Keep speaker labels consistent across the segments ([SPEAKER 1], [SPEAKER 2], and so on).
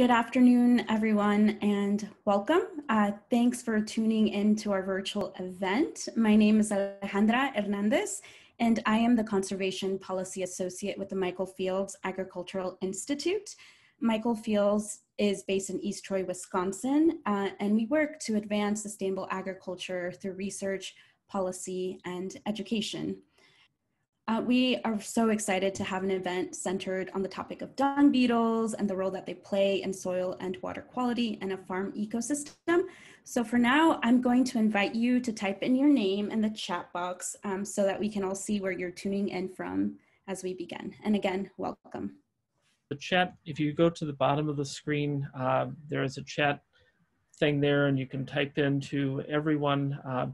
[SPEAKER 1] Good afternoon, everyone, and welcome. Uh, thanks for tuning in to our virtual event. My name is Alejandra Hernandez, and I am the Conservation Policy Associate with the Michael Fields Agricultural Institute. Michael Fields is based in East Troy, Wisconsin, uh, and we work to advance sustainable agriculture through research, policy, and education. Uh, we are so excited to have an event centered on the topic of dung beetles and the role that they play in soil and water quality and a farm ecosystem. So for now, I'm going to invite you to type in your name in the chat box um, so that we can all see where you're tuning in from as we begin. And again, welcome.
[SPEAKER 2] The chat, if you go to the bottom of the screen, uh, there is a chat thing there and you can type into everyone. Uh,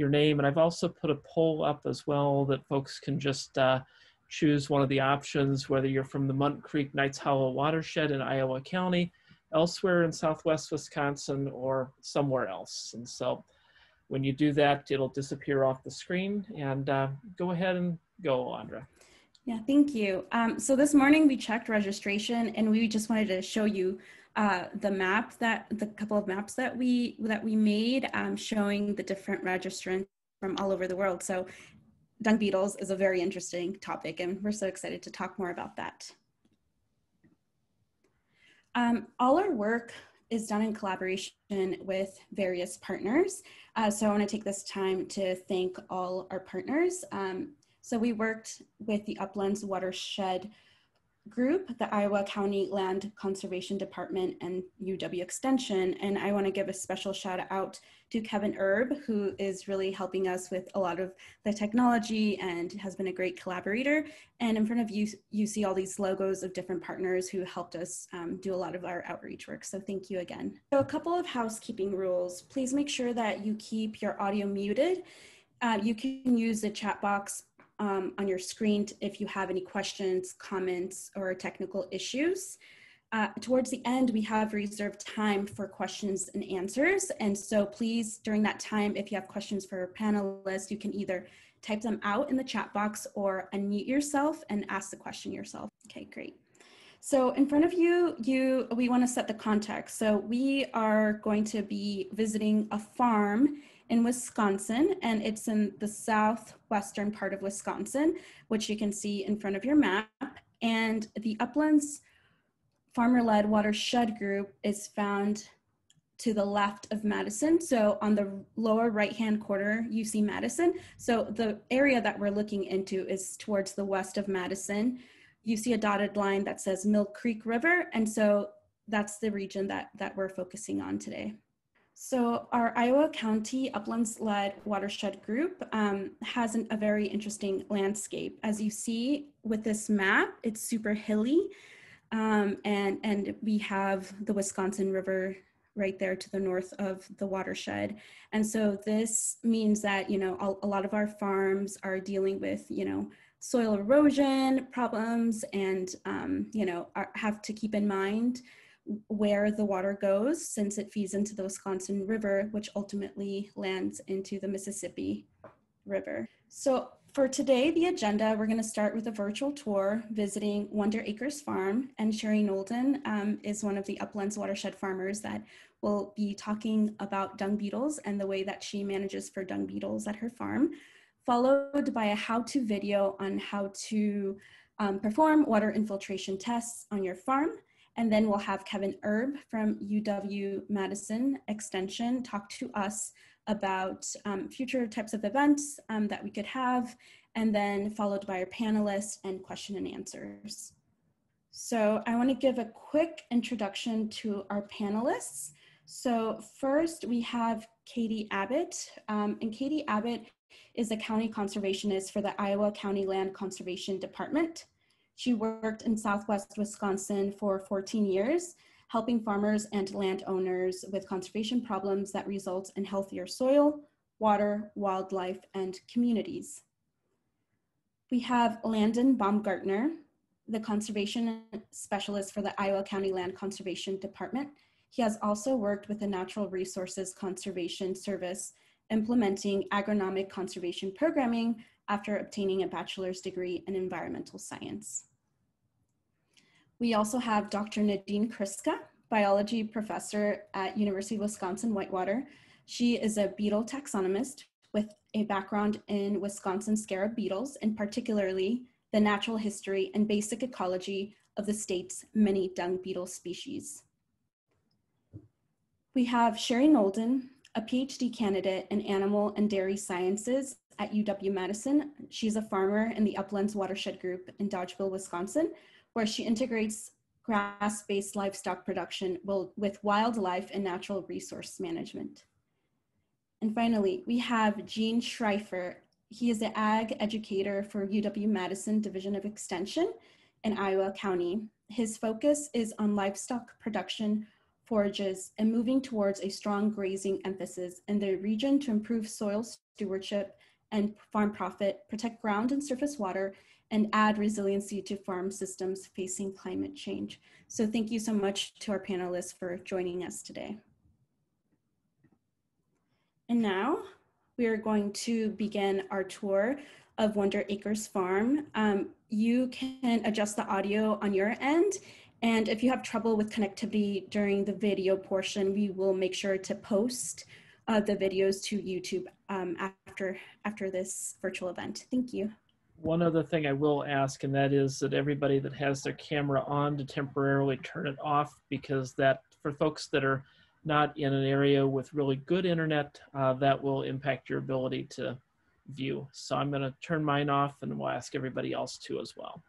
[SPEAKER 2] your name. And I've also put a poll up as well that folks can just uh, choose one of the options, whether you're from the Munt Creek Knights Hollow watershed in Iowa County, elsewhere in Southwest Wisconsin, or somewhere else. And so when you do that, it'll disappear off the screen and uh, go ahead and go, Andra.
[SPEAKER 1] Yeah, thank you. Um, so this morning we checked registration and we just wanted to show you uh, the map that the couple of maps that we that we made um, showing the different registrants from all over the world. So dung beetles is a very interesting topic and we're so excited to talk more about that. Um, all our work is done in collaboration with various partners. Uh, so I wanna take this time to thank all our partners. Um, so we worked with the Uplands Watershed group, the Iowa County Land Conservation Department and UW Extension. And I want to give a special shout out to Kevin Erb, who is really helping us with a lot of the technology and has been a great collaborator. And in front of you, you see all these logos of different partners who helped us um, do a lot of our outreach work. So thank you again. So a couple of housekeeping rules. Please make sure that you keep your audio muted. Uh, you can use the chat box um, on your screen if you have any questions, comments, or technical issues. Uh, towards the end, we have reserved time for questions and answers. And so please, during that time, if you have questions for panelists, you can either type them out in the chat box or unmute yourself and ask the question yourself. Okay, great. So in front of you, you we want to set the context. So we are going to be visiting a farm in Wisconsin, and it's in the southwestern part of Wisconsin, which you can see in front of your map. And the Uplands Farmer-Led Watershed Group is found to the left of Madison. So on the lower right-hand corner, you see Madison. So the area that we're looking into is towards the west of Madison. You see a dotted line that says Mill Creek River. And so that's the region that, that we're focusing on today. So our Iowa County Uplands-led watershed group um, has an, a very interesting landscape. As you see with this map, it's super hilly, um, and, and we have the Wisconsin River right there to the north of the watershed. And so this means that, you know, a, a lot of our farms are dealing with, you know, soil erosion problems and, um, you know, are, have to keep in mind where the water goes since it feeds into the Wisconsin River, which ultimately lands into the Mississippi River. So for today, the agenda, we're gonna start with a virtual tour visiting Wonder Acres Farm and Sherry Nolden um, is one of the Uplands watershed farmers that will be talking about dung beetles and the way that she manages for dung beetles at her farm, followed by a how-to video on how to um, perform water infiltration tests on your farm and then we'll have Kevin Erb from UW Madison Extension talk to us about um, future types of events um, that we could have, and then followed by our panelists and question and answers. So I wanna give a quick introduction to our panelists. So first we have Katie Abbott, um, and Katie Abbott is a county conservationist for the Iowa County Land Conservation Department. She worked in Southwest Wisconsin for 14 years, helping farmers and landowners with conservation problems that result in healthier soil, water, wildlife, and communities. We have Landon Baumgartner, the conservation specialist for the Iowa County Land Conservation Department. He has also worked with the Natural Resources Conservation Service, implementing agronomic conservation programming after obtaining a bachelor's degree in environmental science. We also have Dr. Nadine Kriska. biology professor at University of Wisconsin-Whitewater. She is a beetle taxonomist with a background in Wisconsin scarab beetles, and particularly the natural history and basic ecology of the state's many dung beetle species. We have Sherry Nolden, a PhD candidate in animal and dairy sciences at UW-Madison. She's a farmer in the Uplands Watershed Group in Dodgeville, Wisconsin, where she integrates grass-based livestock production with wildlife and natural resource management. And finally, we have Gene Schriefer. He is the ag educator for UW-Madison Division of Extension in Iowa County. His focus is on livestock production forages and moving towards a strong grazing emphasis in the region to improve soil stewardship and farm profit, protect ground and surface water, and add resiliency to farm systems facing climate change. So thank you so much to our panelists for joining us today. And now we are going to begin our tour of Wonder Acres Farm. Um, you can adjust the audio on your end and if you have trouble with connectivity during the video portion, we will make sure to post uh, the videos to YouTube um, after, after this virtual event. Thank you.
[SPEAKER 2] One other thing I will ask, and that is that everybody that has their camera on to temporarily turn it off because that for folks that are not in an area with really good internet, uh, that will impact your ability to view. So I'm going to turn mine off and we'll ask everybody else to as well.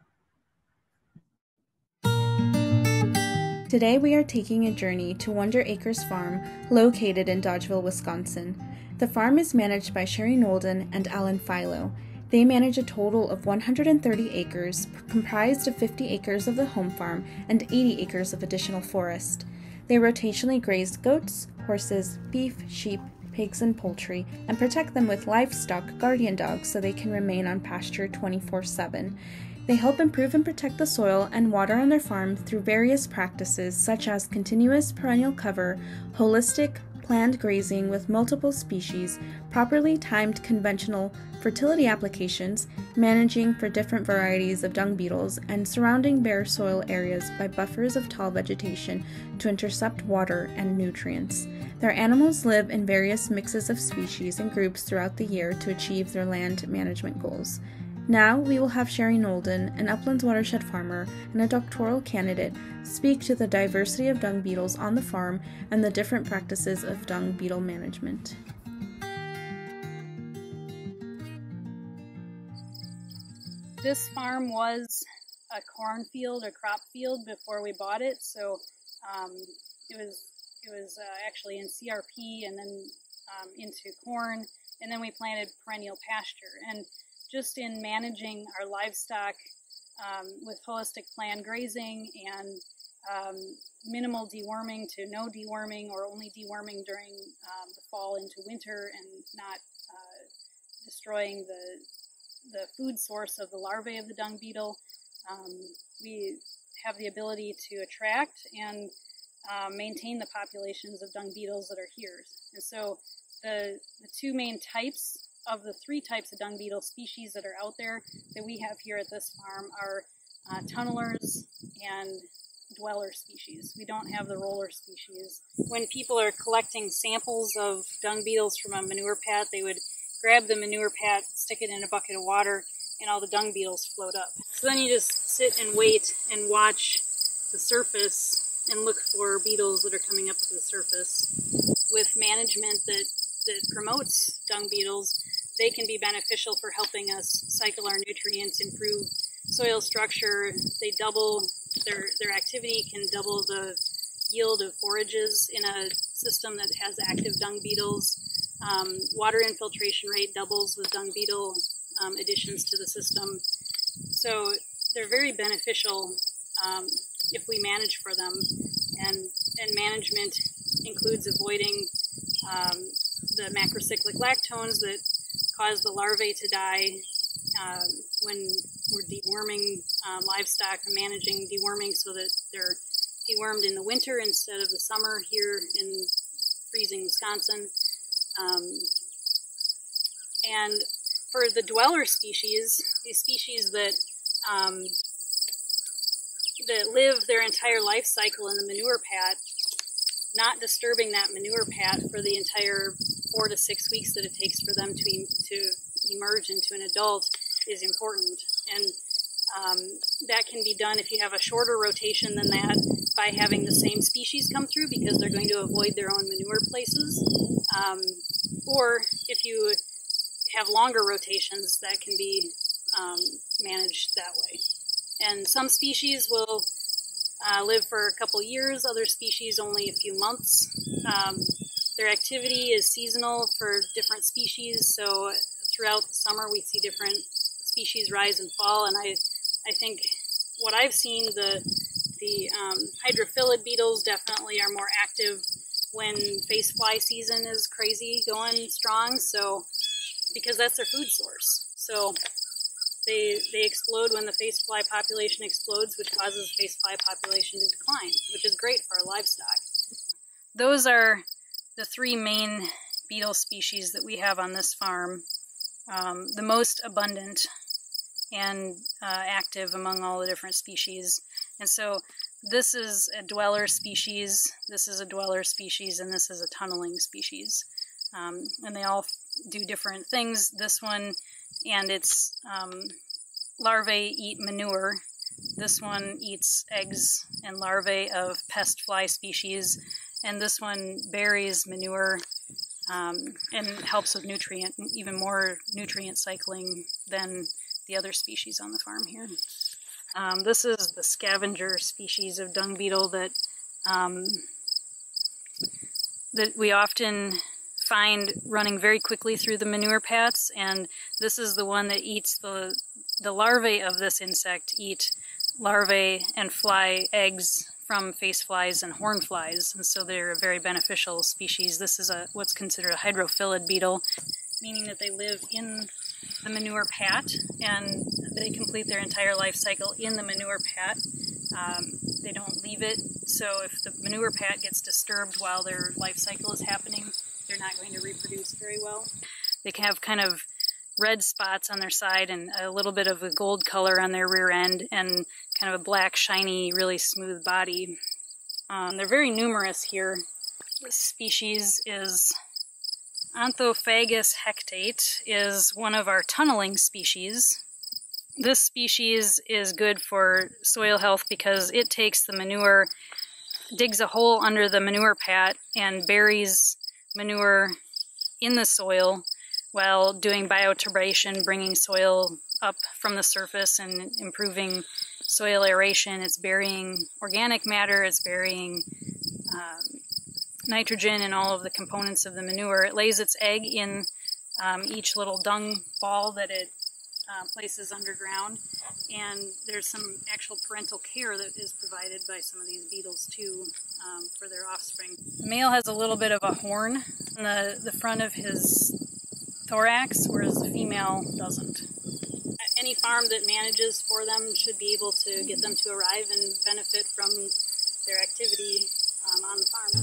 [SPEAKER 1] Today we are taking a journey to Wonder Acres Farm, located in Dodgeville, Wisconsin. The farm is managed by Sherry Nolden and Alan Philo. They manage a total of 130 acres, comprised of 50 acres of the home farm and 80 acres of additional forest. They rotationally graze goats, horses, beef, sheep, pigs, and poultry, and protect them with livestock guardian dogs so they can remain on pasture 24 7. They help improve and protect the soil and water on their farm through various practices such as continuous perennial cover, holistic planned grazing with multiple species, properly timed conventional fertility applications, managing for different varieties of dung beetles, and surrounding bare soil areas by buffers of tall vegetation to intercept water and nutrients. Their animals live in various mixes of species and groups throughout the year to achieve their land management goals. Now we will have Sherry Nolden, an Uplands watershed farmer and a doctoral candidate, speak to the diversity of dung beetles on the farm and the different practices of dung beetle management.
[SPEAKER 3] This farm was a cornfield or crop field before we bought it, so um, it was it was uh, actually in CRP and then um, into corn, and then we planted perennial pasture and just in managing our livestock um, with holistic plan grazing and um, minimal deworming to no deworming or only deworming during um, the fall into winter and not uh, destroying the, the food source of the larvae of the dung beetle. Um, we have the ability to attract and uh, maintain the populations of dung beetles that are here. And so the, the two main types of the three types of dung beetle species that are out there that we have here at this farm are uh, tunnelers and dweller species. We don't have the roller species. When people are collecting samples of dung beetles from a manure pat, they would grab the manure pat, stick it in a bucket of water, and all the dung beetles float up. So then you just sit and wait and watch the surface and look for beetles that are coming up to the surface. With management that, that promotes dung beetles, they can be beneficial for helping us cycle our nutrients, improve soil structure. They double their their activity can double the yield of forages in a system that has active dung beetles. Um, water infiltration rate doubles with dung beetle um, additions to the system. So they're very beneficial um, if we manage for them. And, and management includes avoiding um, the macrocyclic lactones that cause the larvae to die um, when we're deworming uh, livestock and managing deworming so that they're dewormed in the winter instead of the summer here in freezing Wisconsin. Um, and for the dweller species, these species that um, that live their entire life cycle in the manure pat, not disturbing that manure pat for the entire four to six weeks that it takes for them to, to emerge into an adult is important. And um, that can be done if you have a shorter rotation than that by having the same species come through because they're going to avoid their own manure places. Um, or if you have longer rotations, that can be um, managed that way. And some species will uh, live for a couple years, other species only a few months. Their activity is seasonal for different species, so throughout the summer we see different species rise and fall. And I, I think what I've seen, the the um, hydrophilid beetles definitely are more active when face fly season is crazy going strong. So because that's their food source. So they they explode when the face fly population explodes, which causes face fly population to decline, which is great for our livestock. Those are the three main beetle species that we have on this farm. Um, the most abundant and uh, active among all the different species. And so this is a dweller species, this is a dweller species, and this is a tunneling species. Um, and they all do different things. This one and its um, larvae eat manure. This one eats eggs and larvae of pest fly species, and this one buries manure um, and helps with nutrient, even more nutrient cycling than the other species on the farm here. Um, this is the scavenger species of dung beetle that um, that we often find running very quickly through the manure paths, and this is the one that eats the the larvae of this insect eat larvae and fly eggs from face flies and horn flies, and so they're a very beneficial species. This is a what's considered a hydrophilid beetle, meaning that they live in the manure pat and they complete their entire life cycle in the manure pat. Um, they don't leave it, so if the manure pat gets disturbed while their life cycle is happening, they're not going to reproduce very well. They can have kind of red spots on their side and a little bit of a gold color on their rear end and kind of a black, shiny, really smooth body. Um, they're very numerous here. This species is Onthophagus hecate is one of our tunneling species. This species is good for soil health because it takes the manure, digs a hole under the manure pat, and buries manure in the soil while doing bioturbation, bringing soil up from the surface and improving soil aeration. It's burying organic matter, it's burying um, nitrogen and all of the components of the manure. It lays its egg in um, each little dung ball that it uh, places underground, and there's some actual parental care that is provided by some of these beetles too um, for their offspring. The male has a little bit of a horn on the, the front of his thorax, whereas the female doesn't. Any farm that manages for them should be able to get them to arrive and benefit from their activity um, on the farm.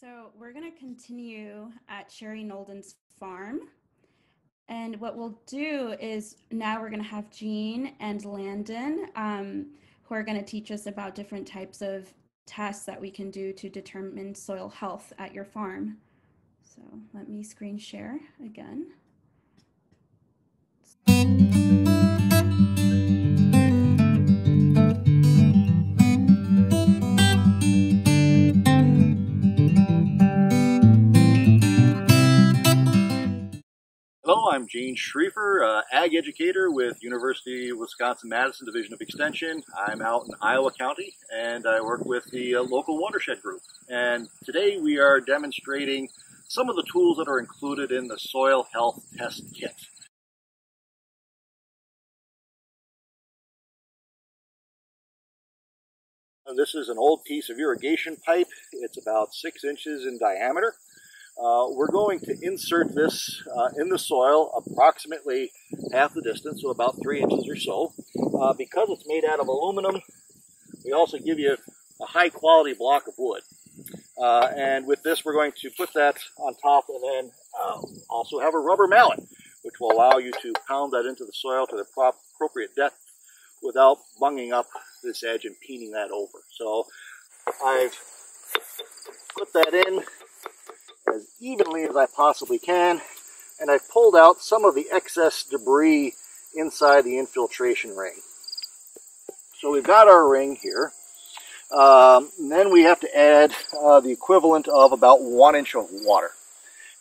[SPEAKER 1] So we're going to continue at Sherry Nolden's farm. And what we'll do is now we're going to have Gene and Landon um, who are going to teach us about different types of tests that we can do to determine soil health at your farm. So let me screen share again.
[SPEAKER 4] I'm Gene Schriefer, uh, ag educator with University of Wisconsin-Madison Division of Extension. I'm out in Iowa County and I work with the uh, local watershed group. And today we are demonstrating some of the tools that are included in the soil health test kit. And this is an old piece of irrigation pipe. It's about six inches in diameter. Uh, we're going to insert this uh, in the soil approximately half the distance, so about three inches or so. Uh, because it's made out of aluminum, we also give you a high quality block of wood. Uh, and with this, we're going to put that on top and then uh, also have a rubber mallet, which will allow you to pound that into the soil to the appropriate depth without bunging up this edge and peening that over. So I've put that in as evenly as I possibly can, and I've pulled out some of the excess debris inside the infiltration ring. So we've got our ring here. Um, then we have to add uh, the equivalent of about one inch of water.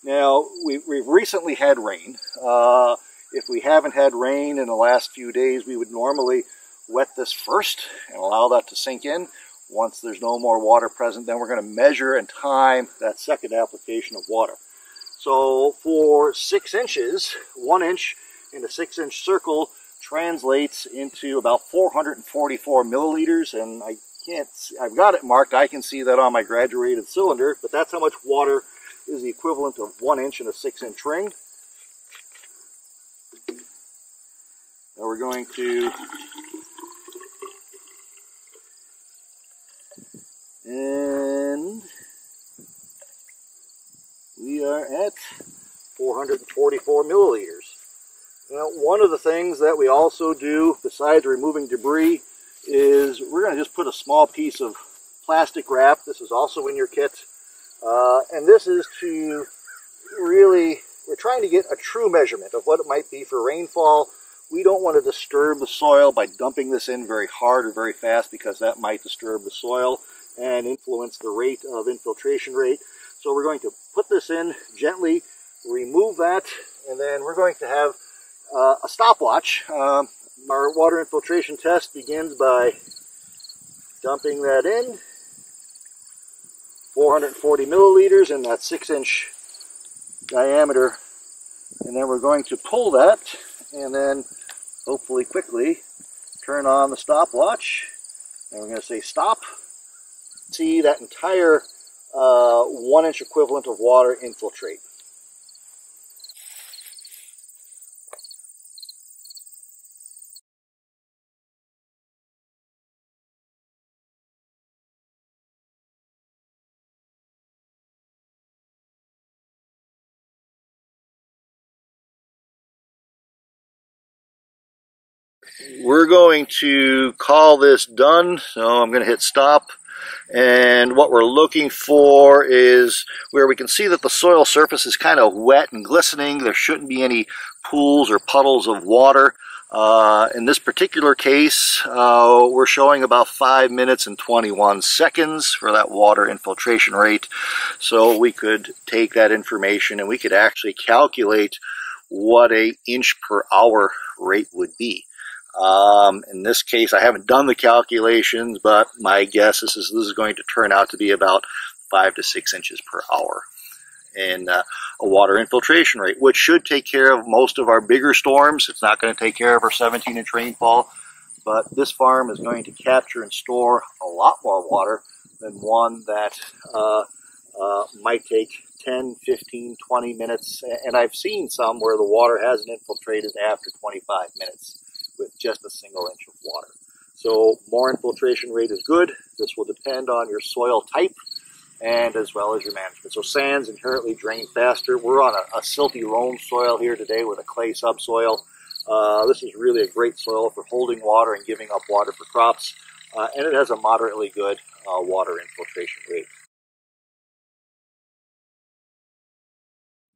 [SPEAKER 4] Now, we, have recently had rain. Uh, if we haven't had rain in the last few days, we would normally wet this first and allow that to sink in. Once there's no more water present, then we're going to measure and time that second application of water. So for six inches, one inch in a six inch circle translates into about 444 milliliters. And I can't, see, I've got it marked. I can see that on my graduated cylinder, but that's how much water is the equivalent of one inch in a six inch ring. Now we're going to and we are at 444 milliliters. Now, one of the things that we also do, besides removing debris, is we're going to just put a small piece of plastic wrap. This is also in your kit. Uh, and this is to really, we're trying to get a true measurement of what it might be for rainfall. We don't want to disturb the soil by dumping this in very hard or very fast because that might disturb the soil and influence the rate of infiltration rate. So we're going to put this in gently, remove that, and then we're going to have uh, a stopwatch. Um, our water infiltration test begins by dumping that in. 440 milliliters in that 6 inch diameter. And then we're going to pull that and then hopefully quickly turn on the stopwatch. And we're going to say stop see that entire uh, one inch equivalent of water infiltrate. We're going to call this done, so I'm going to hit stop. And what we're looking for is where we can see that the soil surface is kind of wet and glistening. There shouldn't be any pools or puddles of water. Uh, in this particular case, uh, we're showing about 5 minutes and 21 seconds for that water infiltration rate. So we could take that information and we could actually calculate what a inch per hour rate would be. Um, in this case, I haven't done the calculations, but my guess is this is going to turn out to be about five to six inches per hour in uh, a water infiltration rate, which should take care of most of our bigger storms. It's not going to take care of our 17 inch rainfall, but this farm is going to capture and store a lot more water than one that uh, uh, might take 10, 15, 20 minutes. And I've seen some where the water hasn't infiltrated after 25 minutes with just a single inch of water. So more infiltration rate is good. This will depend on your soil type and as well as your management. So sands inherently drain faster. We're on a, a silty loam soil here today with a clay subsoil. Uh, this is really a great soil for holding water and giving up water for crops, uh, and it has a moderately good uh, water infiltration rate.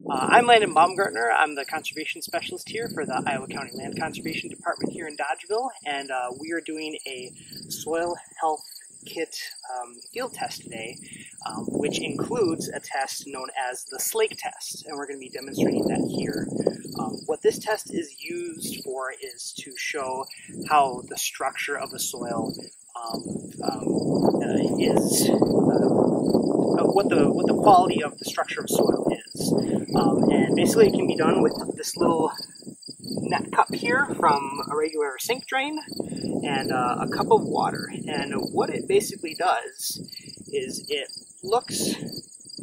[SPEAKER 5] Uh, I'm Landon Baumgartner. I'm the conservation specialist here for the Iowa County Land Conservation Department here in Dodgeville, and uh, we are doing a soil health kit um, field test today, um, which includes a test known as the Slake test, and we're going to be demonstrating that here. Um, what this test is used for is to show how the structure of the soil um, um, uh, is uh, what the what the quality of the structure of soil is, um, and basically it can be done with this little net cup here from a regular sink drain and uh, a cup of water. And what it basically does is it looks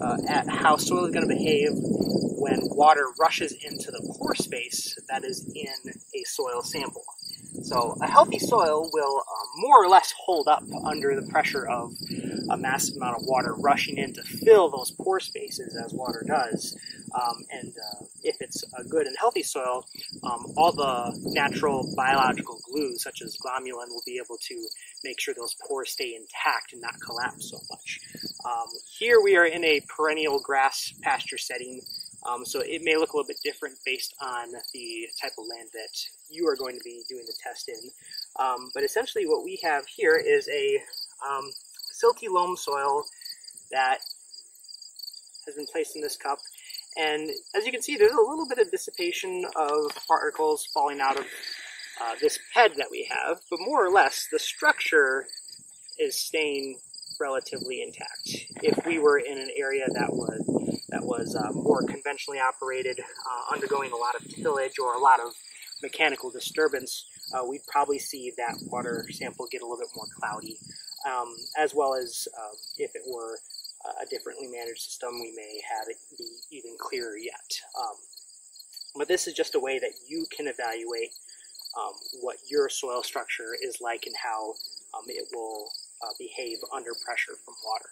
[SPEAKER 5] uh, at how soil is going to behave when water rushes into the pore space that is in a soil sample. So a healthy soil will um, more or less hold up under the pressure of a massive amount of water rushing in to fill those pore spaces as water does. Um, and uh, if it's a good and healthy soil, um, all the natural biological glues such as glomalin will be able to make sure those pores stay intact and not collapse so much. Um, here we are in a perennial grass pasture setting um, so it may look a little bit different based on the type of land that you are going to be doing the test in. Um, but essentially what we have here is a um, silty loam soil that has been placed in this cup. And as you can see, there's a little bit of dissipation of particles falling out of uh, this head that we have, but more or less the structure is staying relatively intact. If we were in an area that was that was uh, more conventionally operated, uh, undergoing a lot of tillage or a lot of mechanical disturbance, uh, we'd probably see that water sample get a little bit more cloudy, um, as well as um, if it were a differently managed system, we may have it be even clearer yet. Um, but this is just a way that you can evaluate um, what your soil structure is like and how um, it will uh, Uh, behave under pressure from water.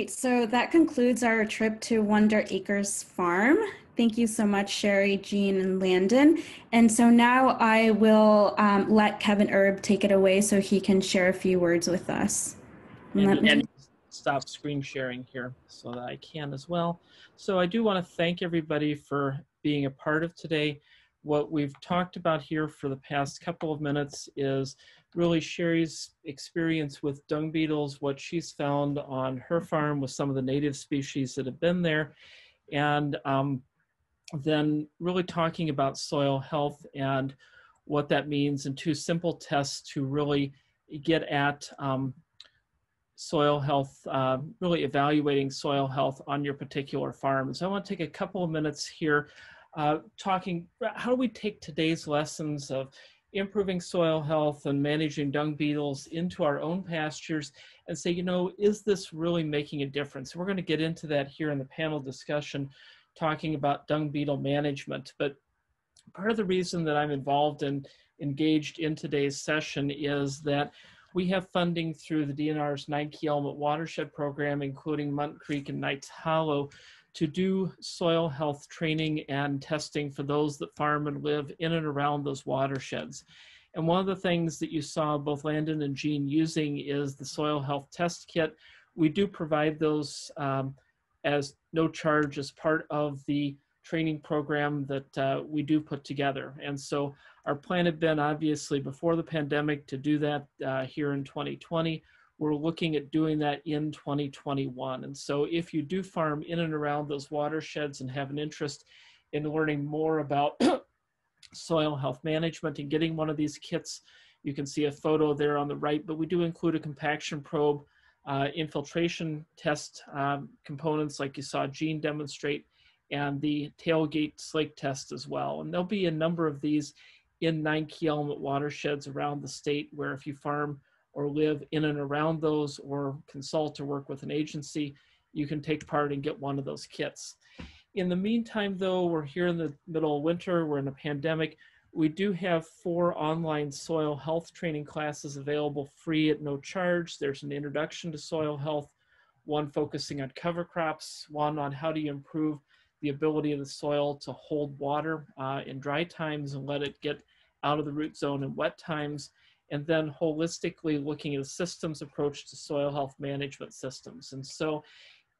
[SPEAKER 1] Great. So that concludes our trip to Wonder Acres Farm. Thank you so much, Sherry, Gene, and Landon. And so now I will um, let Kevin Erb take it away so he can share a few words with us.
[SPEAKER 2] And, and stop screen sharing here so that I can as well. So I do want to thank everybody for being a part of today. What we've talked about here for the past couple of minutes is really Sherry's experience with dung beetles, what she's found on her farm with some of the native species that have been there, and um, then really talking about soil health and what that means and two simple tests to really get at um, soil health, uh, really evaluating soil health on your particular farm. So I want to take a couple of minutes here uh, talking, how do we take today's lessons of improving soil health and managing dung beetles into our own pastures and say, you know, is this really making a difference? We're going to get into that here in the panel discussion, talking about dung beetle management. But part of the reason that I'm involved and engaged in today's session is that we have funding through the DNR's Nine Key Element Watershed Program, including Munt Creek and Knights Hollow, to do soil health training and testing for those that farm and live in and around those watersheds. And one of the things that you saw both Landon and Gene using is the soil health test kit. We do provide those um, as no charge as part of the training program that uh, we do put together. And so our plan had been obviously before the pandemic to do that uh, here in 2020 we're looking at doing that in 2021. And so if you do farm in and around those watersheds and have an interest in learning more about soil health management and getting one of these kits, you can see a photo there on the right, but we do include a compaction probe, uh, infiltration test um, components like you saw Gene demonstrate, and the tailgate slake test as well. And there'll be a number of these in nine key element watersheds around the state where if you farm or live in and around those or consult or work with an agency, you can take part and get one of those kits. In the meantime, though, we're here in the middle of winter, we're in a pandemic. We do have four online soil health training classes available free at no charge. There's an introduction to soil health, one focusing on cover crops, one on how do you improve the ability of the soil to hold water uh, in dry times and let it get out of the root zone in wet times, and then holistically looking at a systems approach to soil health management systems. And so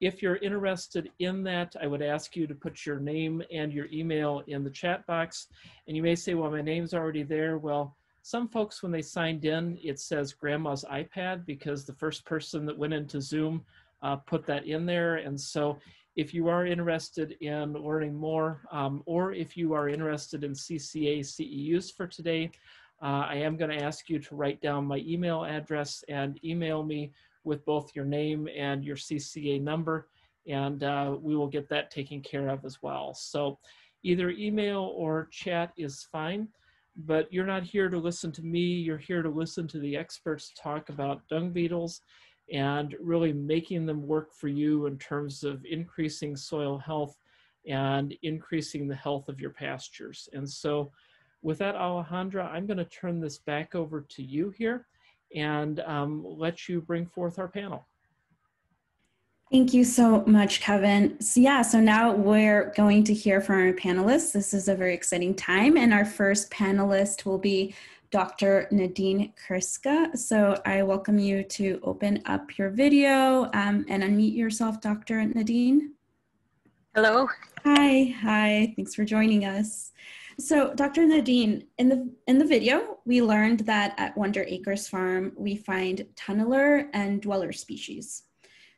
[SPEAKER 2] if you're interested in that, I would ask you to put your name and your email in the chat box. And you may say, well, my name's already there. Well, some folks, when they signed in, it says grandma's iPad because the first person that went into Zoom uh, put that in there. And so if you are interested in learning more, um, or if you are interested in CCA CEUs for today, uh, I am going to ask you to write down my email address and email me with both your name and your CCA number, and uh, we will get that taken care of as well. So Either email or chat is fine, but you're not here to listen to me. You're here to listen to the experts talk about dung beetles and really making them work for you in terms of increasing soil health and increasing the health of your pastures. And so with that, Alejandra, I'm going to turn this back over to you here and um, let you bring forth our panel.
[SPEAKER 1] Thank you so much, Kevin. So yeah, so now we're going to hear from our panelists. This is a very exciting time. And our first panelist will be Dr. Nadine Kriska. So I welcome you to open up your video um, and unmute yourself, Dr. Nadine.
[SPEAKER 6] Hello.
[SPEAKER 1] Hi, hi, thanks for joining us. So, Dr. Nadine, in the in the video, we learned that at Wonder Acres Farm, we find tunneler and dweller species.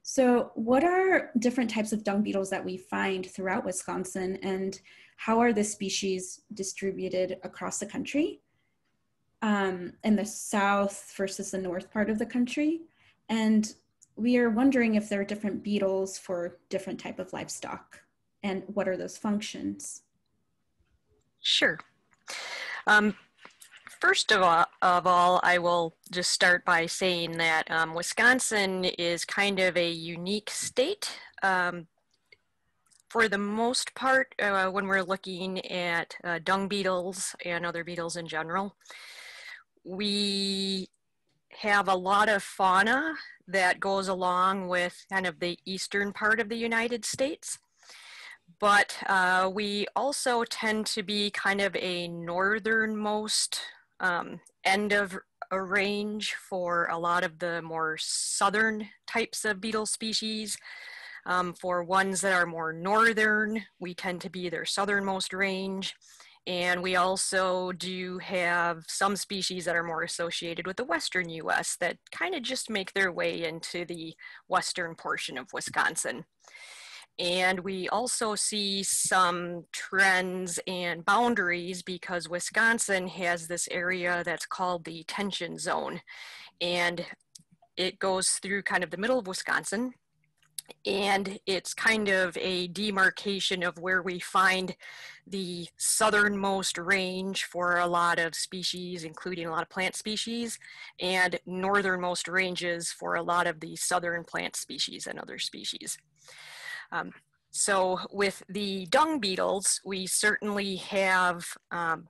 [SPEAKER 1] So, what are different types of dung beetles that we find throughout Wisconsin, and how are the species distributed across the country? Um, in the south versus the north part of the country, and we are wondering if there are different beetles for different type of livestock, and what are those functions?
[SPEAKER 6] Sure. Um, first of all, of all, I will just start by saying that um, Wisconsin is kind of a unique state. Um, for the most part, uh, when we're looking at uh, dung beetles and other beetles in general, we have a lot of fauna that goes along with kind of the eastern part of the United States but uh, we also tend to be kind of a northernmost um, end of a range for a lot of the more southern types of beetle species. Um, for ones that are more northern, we tend to be their southernmost range. And we also do have some species that are more associated with the western US that kind of just make their way into the western portion of Wisconsin. And we also see some trends and boundaries because Wisconsin has this area that's called the tension zone. And it goes through kind of the middle of Wisconsin. And it's kind of a demarcation of where we find the southernmost range for a lot of species, including a lot of plant species, and northernmost ranges for a lot of the southern plant species and other species. Um, so with the dung beetles, we certainly have um,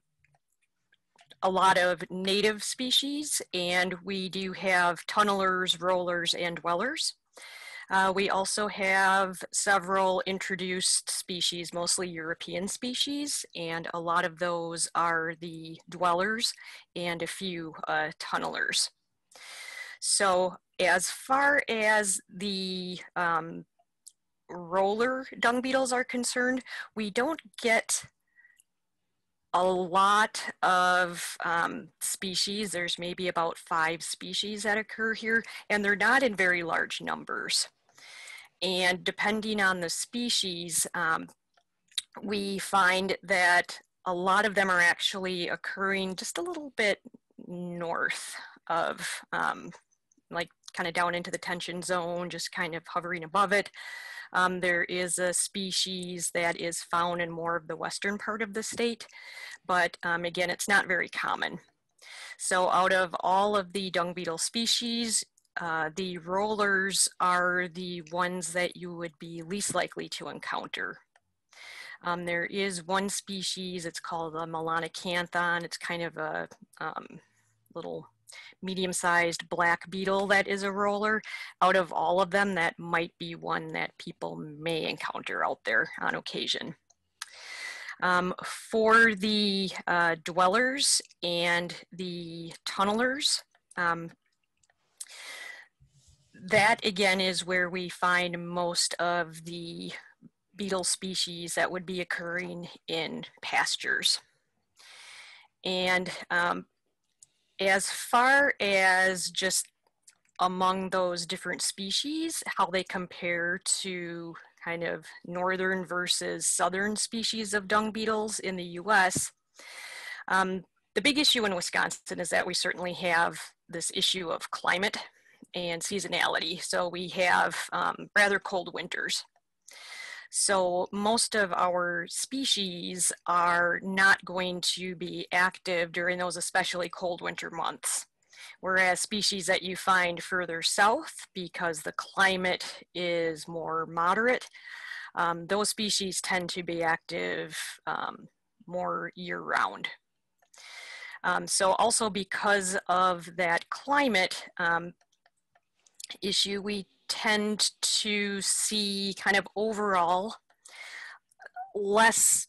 [SPEAKER 6] a lot of native species and we do have tunnelers, rollers, and dwellers. Uh, we also have several introduced species, mostly European species, and a lot of those are the dwellers and a few uh, tunnelers. So as far as the um, roller dung beetles are concerned, we don't get a lot of um, species. There's maybe about five species that occur here, and they're not in very large numbers. And depending on the species, um, we find that a lot of them are actually occurring just a little bit north of, um, like kind of down into the tension zone, just kind of hovering above it. Um, there is a species that is found in more of the western part of the state, but um, again, it's not very common. So out of all of the dung beetle species, uh, the rollers are the ones that you would be least likely to encounter. Um, there is one species, it's called a melanocanthon. It's kind of a um, little medium-sized black beetle that is a roller. Out of all of them, that might be one that people may encounter out there on occasion. Um, for the uh, dwellers and the tunnelers, um, that again is where we find most of the beetle species that would be occurring in pastures. And um, as far as just among those different species, how they compare to kind of northern versus southern species of dung beetles in the US, um, the big issue in Wisconsin is that we certainly have this issue of climate and seasonality. So we have um, rather cold winters. So most of our species are not going to be active during those especially cold winter months. Whereas species that you find further south, because the climate is more moderate, um, those species tend to be active um, more year round. Um, so also because of that climate um, issue, we tend to see kind of overall less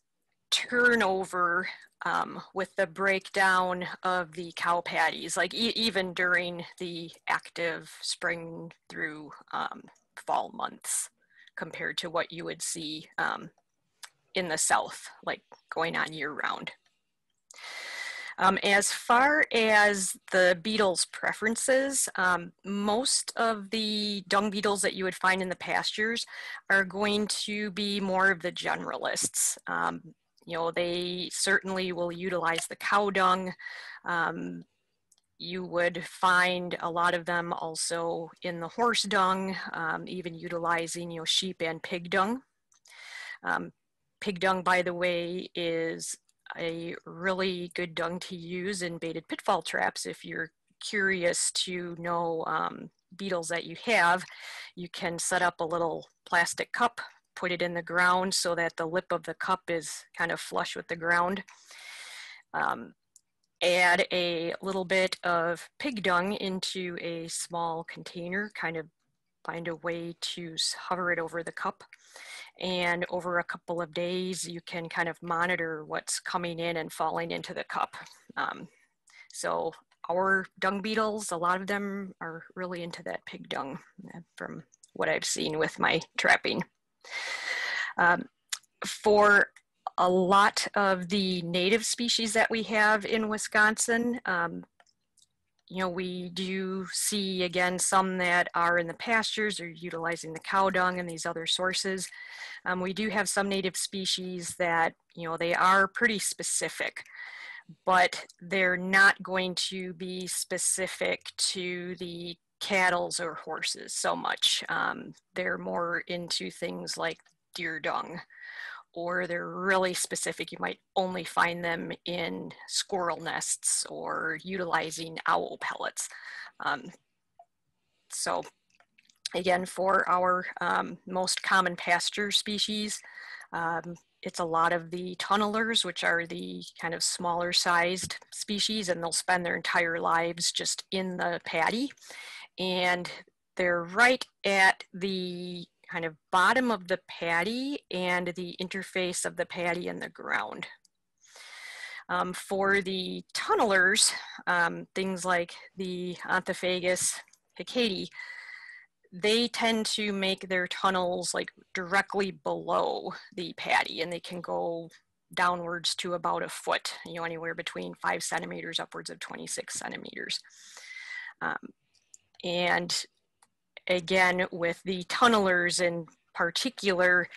[SPEAKER 6] turnover um, with the breakdown of the cow patties, like e even during the active spring through um, fall months compared to what you would see um, in the south, like going on year round. Um, as far as the beetles' preferences, um, most of the dung beetles that you would find in the pastures are going to be more of the generalists. Um, you know, they certainly will utilize the cow dung. Um, you would find a lot of them also in the horse dung, um, even utilizing, you know, sheep and pig dung. Um, pig dung, by the way, is a really good dung to use in baited pitfall traps if you're curious to know um, beetles that you have. You can set up a little plastic cup, put it in the ground so that the lip of the cup is kind of flush with the ground. Um, add a little bit of pig dung into a small container, kind of find a way to hover it over the cup and over a couple of days, you can kind of monitor what's coming in and falling into the cup. Um, so our dung beetles, a lot of them are really into that pig dung uh, from what I've seen with my trapping. Um, for a lot of the native species that we have in Wisconsin, um, you know, we do see again some that are in the pastures or utilizing the cow dung and these other sources. Um, we do have some native species that, you know, they are pretty specific, but they're not going to be specific to the cattles or horses so much. Um, they're more into things like deer dung or they're really specific. You might only find them in squirrel nests or utilizing owl pellets. Um, so again, for our um, most common pasture species, um, it's a lot of the tunnelers, which are the kind of smaller sized species, and they'll spend their entire lives just in the paddy. And they're right at the kind of bottom of the paddy and the interface of the paddy and the ground. Um, for the tunnelers, um, things like the Onthophagus hecate, they tend to make their tunnels like directly below the paddy and they can go downwards to about a foot, you know, anywhere between five centimeters upwards of 26 centimeters. Um, and again, with the tunnelers in particular,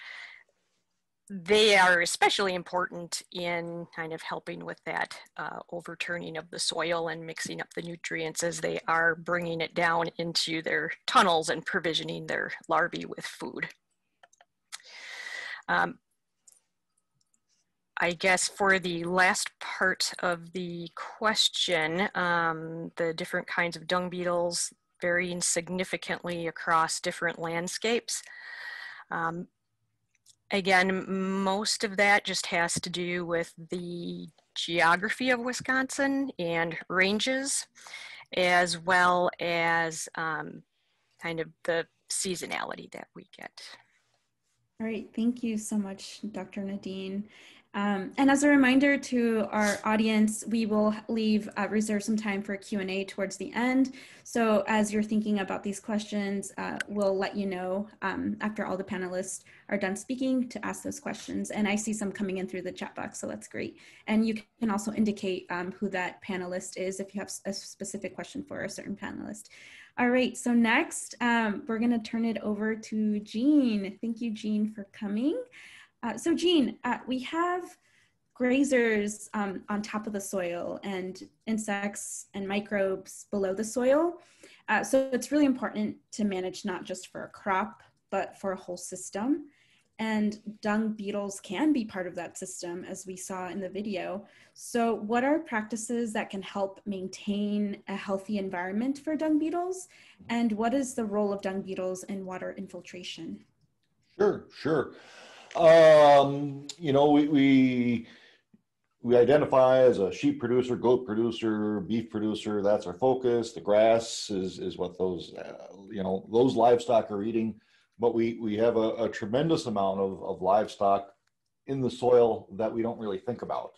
[SPEAKER 6] they are especially important in kind of helping with that uh, overturning of the soil and mixing up the nutrients as they are bringing it down into their tunnels and provisioning their larvae with food. Um, I guess for the last part of the question, um, the different kinds of dung beetles, varying significantly across different landscapes. Um, again, most of that just has to do with the geography of Wisconsin and ranges, as well as um, kind of the seasonality that we get.
[SPEAKER 1] All right, thank you so much, Dr. Nadine. Um, and as a reminder to our audience, we will leave uh, reserve some time for Q&A towards the end. So as you're thinking about these questions, uh, we'll let you know um, after all the panelists are done speaking to ask those questions. And I see some coming in through the chat box, so that's great. And you can also indicate um, who that panelist is if you have a specific question for a certain panelist. All right, so next um, we're gonna turn it over to Gene. Thank you, Gene, for coming. Uh, so Gene, uh, we have grazers um, on top of the soil and insects and microbes below the soil. Uh, so it's really important to manage not just for a crop, but for a whole system. and dung beetles can be part of that system as we saw in the video. So what are practices that can help maintain a healthy environment for dung beetles? And what is the role of dung beetles in water infiltration?
[SPEAKER 4] Sure, sure. Um, you know, we, we we identify as a sheep producer, goat producer, beef producer. That's our focus. The grass is is what those uh, you know those livestock are eating. But we we have a, a, tremendous amount of, of livestock in the soil that we don't really think about.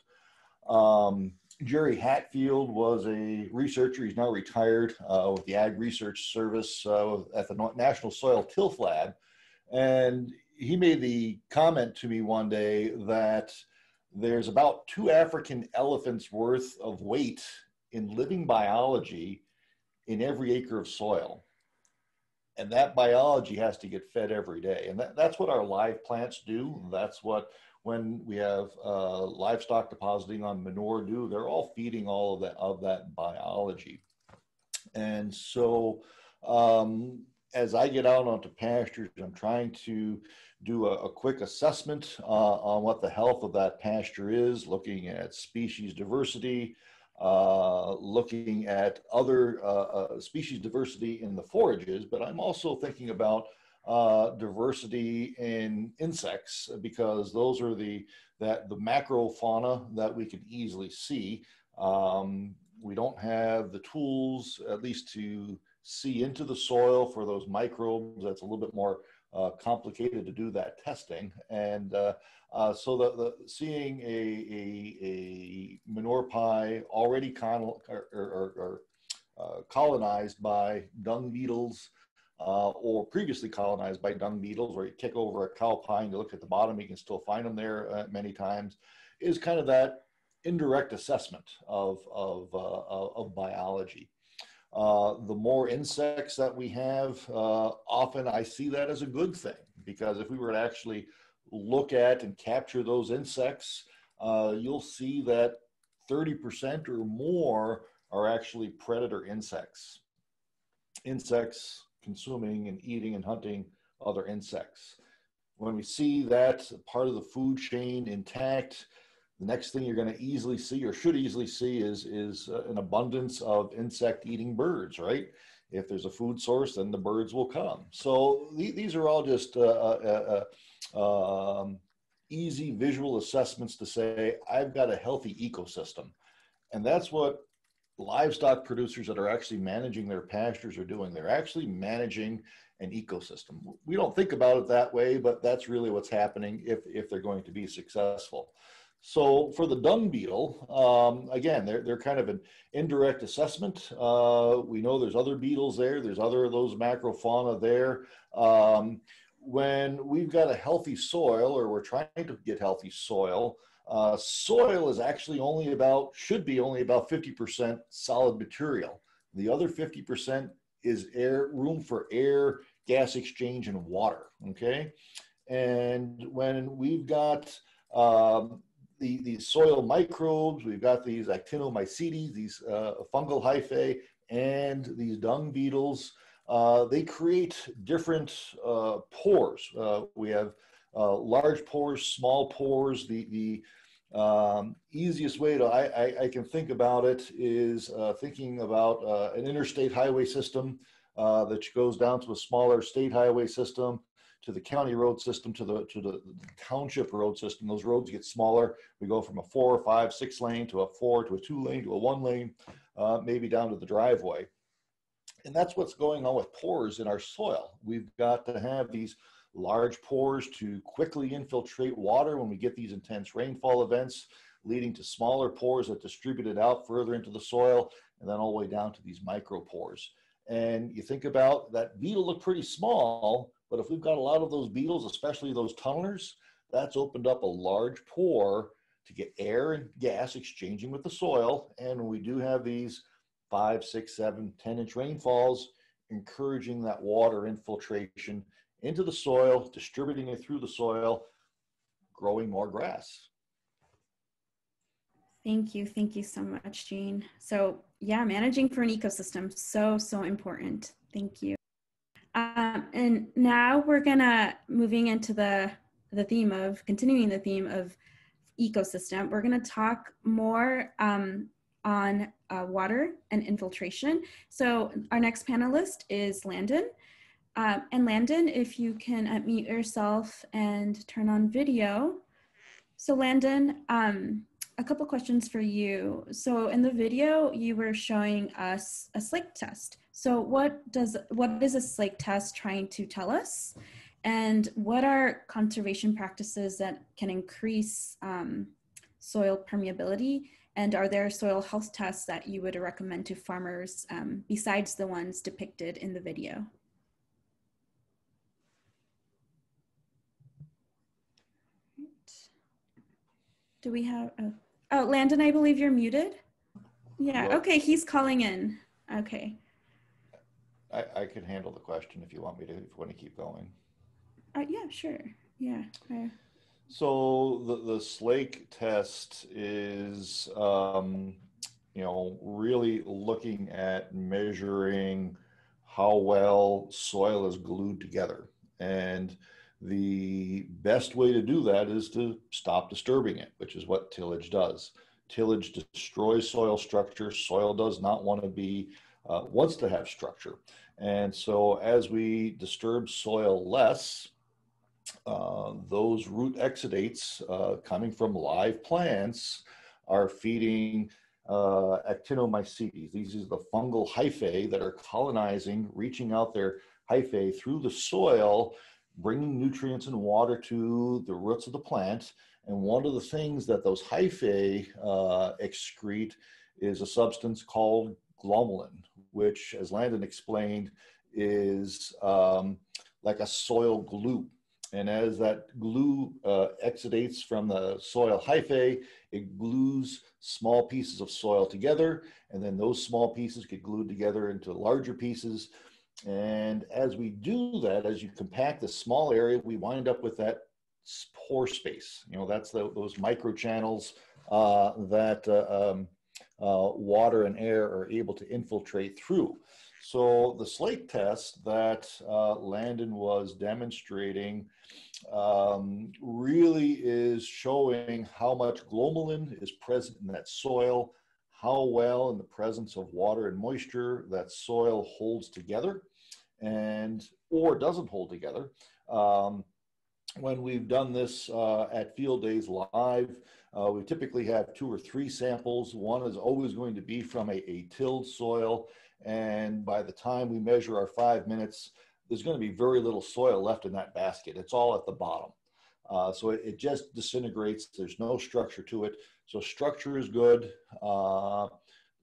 [SPEAKER 4] Um, Jerry Hatfield was a researcher. He's now retired uh, with the Ag Research Service uh, at the National Soil Tilth Lab, and he made the comment to me one day that there's about two African elephants worth of weight in living biology in every acre of soil. And that biology has to get fed every day. And that, that's what our live plants do. That's what, when we have uh, livestock depositing on manure do, they're all feeding all of that, of that biology. And so um, as I get out onto pastures, I'm trying to do a, a quick assessment uh, on what the health of that pasture is, looking at species diversity, uh, looking at other uh, uh species diversity in the forages, but I'm also thinking about uh, diversity in insects because those are the that the macro fauna that we can easily see. Um, we don't have the tools, at least to see into the soil for those microbes. That's a little bit more uh, complicated to do that testing. And uh, uh, so the, the, seeing a, a, a manure pie already con- or, or, or uh, colonized by dung beetles uh, or previously colonized by dung beetles, where you kick over a cow pie and you look at the bottom, you can still find them there uh, many times, is kind of that indirect assessment of, of, of biology. Uh, the more insects that we have, uh, often I see that as a good thing because if we were to actually look at and capture those insects, uh, you'll see that 30% or more are actually predator insects. Insects consuming and eating and hunting other insects. When we see that part of the food chain intact, the next thing you're going to easily see or should easily see is, is uh, an abundance of insect eating birds, right? If there's a food source, then the birds will come. So th- these are all just uh, uh, uh um, easy visual assessments to say, I've got a healthy ecosystem. And that's what livestock producers that are actually managing their pastures are doing. They're actually managing an ecosystem. We don't think about it that way, but that's really what's happening if, if they're going to be successful. So for the dung beetle, um, again, they're, they're kind of an indirect assessment. Uh, we know there's other beetles there. There's other of those macrofauna there. Um, when we've got a healthy soil or we're trying to get healthy soil, uh, soil is actually only about, should be only about 50% solid material. The other 50% is air, room for air, gas exchange, and water, okay? And when we've got um, the, the soil microbes, we've got these actinomycetes, these uh, fungal hyphae, and these dung beetles. Uh, they create different uh, pores. Uh, we have uh, large pores, small pores. The, the um, easiest way to I, I, I, can think about it is uh, thinking about an interstate highway system that goes down to a smaller state highway system to the county road system to the to the, township road system. Those roads get smaller. We go from a four, five, six lane to a four to a two lane to a one lane, uh, maybe down to the driveway. And that's what's going on with pores in our soil. We've got to have these large pores to quickly infiltrate water when we get these intense rainfall events, leading to smaller pores that distribute it out further into the soil, and then all the way down to these micropores. And you think about that beetle look pretty small, but if we've got a lot of those beetles, especially those tunnelers, that's opened up a large pore to get air and gas exchanging with the soil. And we do have these five, six, seven, 10 inch rainfalls, encouraging that water infiltration into the soil, distributing it through the soil, growing more grass.
[SPEAKER 1] Thank you. Thank you so much, Gene. So, yeah, managing for an ecosystem, so, so important. Thank you. And now we're gonna moving into the the theme of continuing the theme of ecosystem, we're going to talk more um, on uh, water and infiltration. So our next panelist is Landon. Um, and Landon, if you can unmute yourself and turn on video. So Landon, um, a couple questions for you. So in the video, you were showing us a slake test. So what does what is a slake test trying to tell us? And what are conservation practices that can increase um, soil permeability? And are there soil health tests that you would recommend to farmers um, besides the ones depicted in the video? Do we have, oh, oh Landon, I believe you're muted. Yeah, okay, he's calling in. Okay.
[SPEAKER 4] I, I can handle the question if you want me to, if you want to keep going.
[SPEAKER 1] Uh, yeah, sure. Yeah. I...
[SPEAKER 4] So the, the slake test is, um, you know, really looking at measuring how well soil is glued together. And the best way to do that is to stop disturbing it, which is what tillage does. Tillage destroys soil structure. Soil does not want to be, uh, wants to have structure. And so as we disturb soil less, uh, those root exudates uh, coming from live plants are feeding uh, actinomycetes. These are the fungal hyphae that are colonizing, reaching out their hyphae through the soil, bringing nutrients and water to the roots of the plant. And one of the things that those hyphae uh, excrete is a substance called glomalin, which, as Landon explained, is um, like a soil glue. And as that glue uh, exudates from the soil hyphae, it glues small pieces of soil together. And then those small pieces get glued together into larger pieces. And as we do that, as you compact the small area, we wind up with that pore space. You know, that's the, those micro channels uh, that uh, um, uh, water and air are able to infiltrate through. So the slake test that uh, Landon was demonstrating um, really is showing how much glomalin is present in that soil, how well in the presence of water and moisture that soil holds together and or doesn't hold together. Um, when we've done this uh, at field days live, uh, we typically have two or three samples. One is always going to be from a, a tilled soil. And by the time we measure our five minutes, there's going to be very little soil left in that basket. It's all at the bottom. Uh, so it, it, just disintegrates. There's no structure to it. So structure is good. Uh,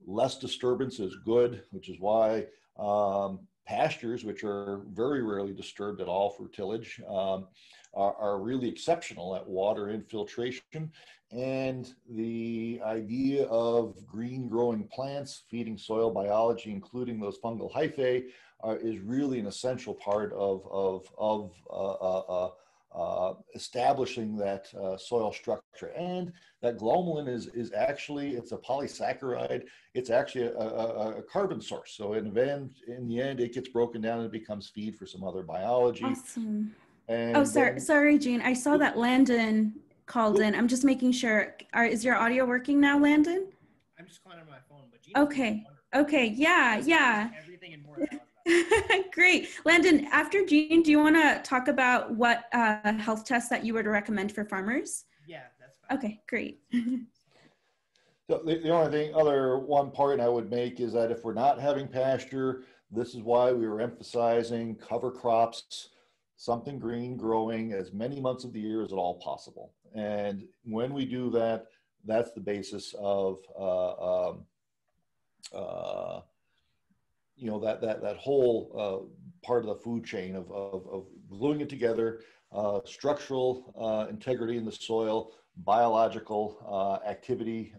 [SPEAKER 4] less disturbance is good, which is why um, pastures, which are very rarely disturbed at all for tillage, um, are, are, really exceptional at water infiltration. And the idea of green growing plants feeding soil biology, including those fungal hyphae, uh, is really an essential part of, of, of uh, uh, uh uh, establishing that uh, soil structure. And that glomalin is, is actually, it's a polysaccharide. It's actually a, a, a carbon source. So in the, end, in the end, it gets broken down and becomes feed for some other biology.
[SPEAKER 1] Awesome. And oh, sorry, then, sorry, Gene. I saw that Landon called in. I'm just making sure. Are, is your audio working now, Landon?
[SPEAKER 5] I'm just calling on my phone, but
[SPEAKER 1] Gene Okay. Okay. Yeah. Yeah. Everything and more. Great. Landon, after Gene, do you want to talk about what uh, health tests that you would recommend for farmers?
[SPEAKER 5] Yeah, that's fine.
[SPEAKER 1] Okay, great.
[SPEAKER 4] so the, the only thing, other one point I would make is that if we're not having pasture, this is why we were emphasizing cover crops, something green growing as many months of the year as at all possible. And when we do that, that's the basis of uh, um, uh, you know that that that whole uh, part of the food chain of of, of gluing it together, uh, structural uh, integrity in the soil, biological uh, activity,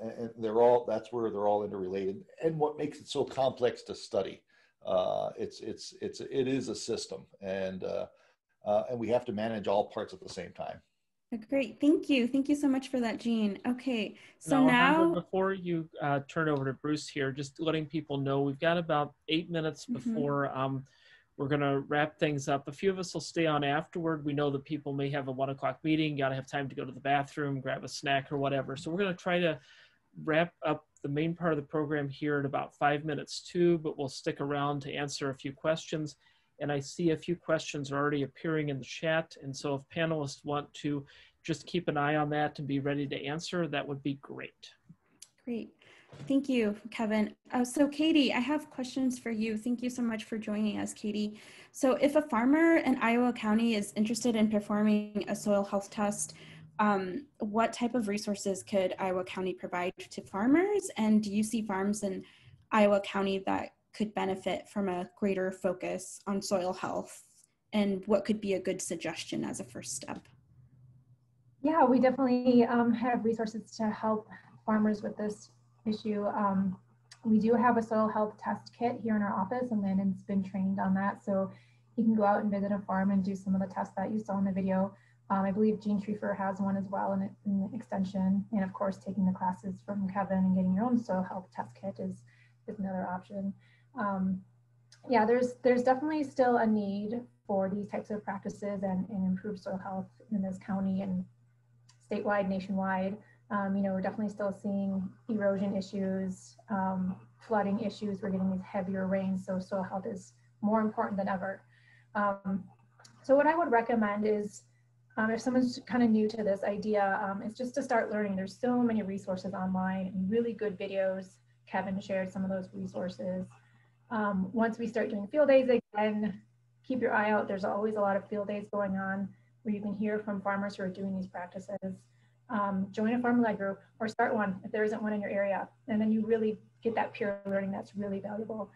[SPEAKER 4] and they're all that's where they're all interrelated. And what makes it so complex to study, uh, it's it's it's it is a system, and uh and we have to manage all parts at the same time.
[SPEAKER 1] Great, thank you. Thank you so much for that, Gene. Okay, so now,
[SPEAKER 2] before you uh, turn over to Bruce here, just letting people know we've got about eight minutes mm-hmm. before mm -hmm. um, we're going to wrap things up. A few of us will stay on afterward. We know that people may have a one o'clock meeting, got to have time to go to the bathroom, grab a snack or whatever. So we're going to try to wrap up the main part of the program here at about five minutes too, but we'll stick around to answer a few questions. And I see a few questions are already appearing in the chat. And so if panelists want to just keep an eye on that and be ready to answer, that would be great.
[SPEAKER 1] Great. Thank you, Kevin. Uh, so Katie, I have questions for you. Thank you so much for joining us, Katie. So if a farmer in Iowa County is interested in performing a soil health test, um, what type of resources could Iowa County provide to farmers? And do you see farms in Iowa County that could benefit from a greater focus on soil health? And what could be a good suggestion as a first step?
[SPEAKER 7] Yeah, we definitely um, have resources to help farmers with this issue. Um, we do have a soil health test kit here in our office, and Landon's been trained on that. So he can go out and visit a farm and do some of the tests that you saw in the video. Um, I believe Gene Schriefer has one as well in, in extension. And of course, taking the classes from Kevin and getting your own soil health test kit is, is another option. Um, yeah, there's there's definitely still a need for these types of practices and, and improved soil health in this county and statewide, nationwide. Um, you know, we're definitely still seeing erosion issues, um, flooding issues. We're getting these heavier rains, so soil health is more important than ever. Um, so what I would recommend is, um, if someone's kind of new to this idea, um, is just to start learning. There's so many resources online and really good videos. Kevin shared some of those resources. Um, once we start doing field days again, keep your eye out. There's always a lot of field days going on where you can hear from farmers who are doing these practices um, join a farm led group or start one if there isn't one in your area. And then you really get that peer learning that's really valuable.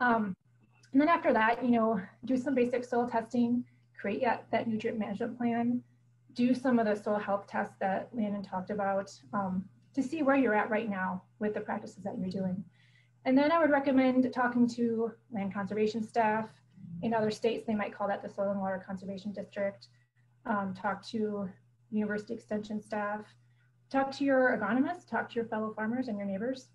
[SPEAKER 7] Um, and then after that, you know, do some basic soil testing, create that, that nutrient management plan, do some of the soil health tests that Landon talked about um, to see where you're at right now with the practices that you're doing. And then I would recommend talking to land conservation staff. In other states, they might call that the Soil and Water Conservation District. Um, talk to university extension staff. Talk to your agronomists, talk to your fellow farmers and your neighbors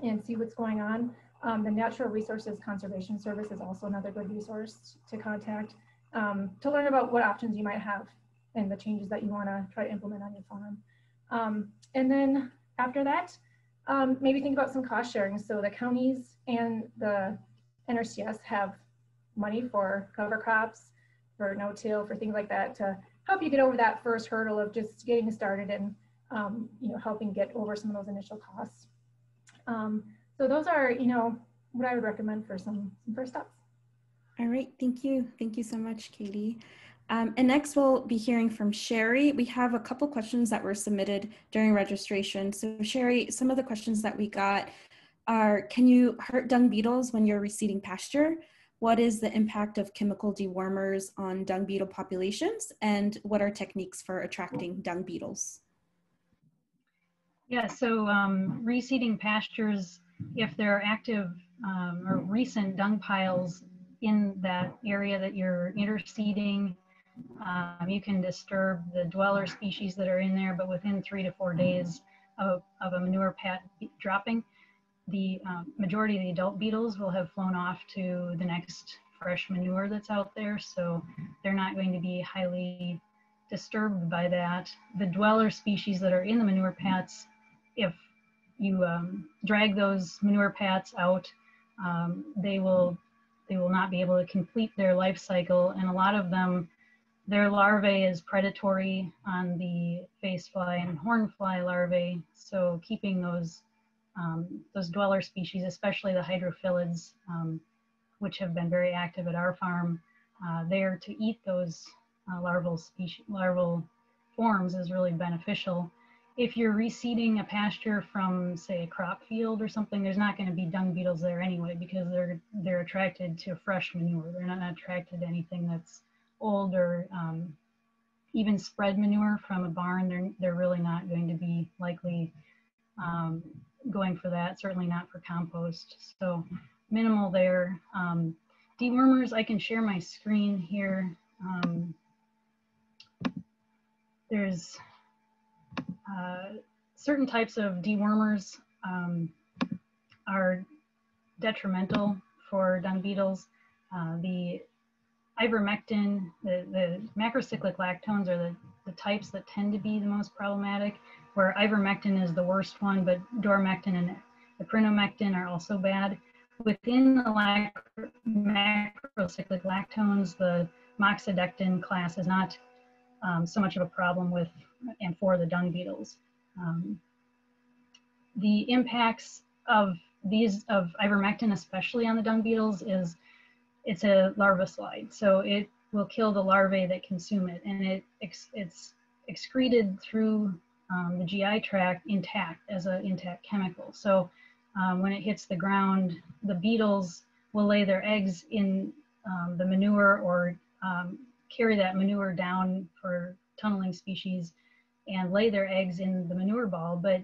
[SPEAKER 7] and see what's going on. Um, the Natural Resources Conservation Service is also another good resource to contact um, to learn about what options you might have and the changes that you want to try to implement on your farm. Um, and then after that, um, maybe think about some cost sharing. So the counties and the NRCS have money for cover crops, for no-till, for things like that to help you get over that first hurdle of just getting started and um, you know helping get over some of those initial costs. Um, so those are you know what I would recommend for some, some first steps.
[SPEAKER 1] All right, thank you. Thank you so much, Katie. Um, and next we'll be hearing from Sherry. We have a couple questions that were submitted during registration. So Sherry, some of the questions that we got are, can you hurt dung beetles when you're reseeding pasture? what is the impact of chemical dewormers on dung beetle populations and what are techniques for attracting dung beetles?
[SPEAKER 3] Yeah, so um, reseeding pastures, if there are active um, or recent dung piles in that area that you're interseeding, um, you can disturb the dweller species that are in there, but within three to four days of, of a manure pat dropping, the um, majority of the adult beetles will have flown off to the next fresh manure that's out there, so they're not going to be highly disturbed by that. The dweller species that are in the manure pats, if you um, drag those manure pats out, um, they will they will not be able to complete their life cycle, and a lot of them, their larvae is predatory on the face fly and horn fly larvae. So keeping those um, those dweller species, especially the hydrophilids, um, which have been very active at our farm, uh, there to eat those uh, larval species, larval forms is really beneficial. If you're reseeding a pasture from, say, a crop field or something, there's not going to be dung beetles there anyway because they're they're attracted to fresh manure. They're not attracted to anything that's old or um, even spread manure from a barn. They're they're really not going to be likely um, going for that, certainly not for compost. So minimal there. Um, dewormers, I can share my screen here. Um, there's uh, certain types of dewormers um, are detrimental for dung beetles. Uh, the ivermectin, the, the macrocyclic lactones are the, the types that tend to be the most problematic, where ivermectin is the worst one, but doramectin and eprinomectin are also bad. Within the macrocyclic lactones, the moxidectin class is not um, so much of a problem with and for the dung beetles. Um, the impacts of these of ivermectin, especially on the dung beetles, is it's a larvicide. So it will kill the larvae that consume it, and it it's excreted through um, the GI tract intact as an intact chemical. So um, when it hits the ground, the beetles will lay their eggs in um, the manure or um, carry that manure down for tunneling species and lay their eggs in the manure ball. But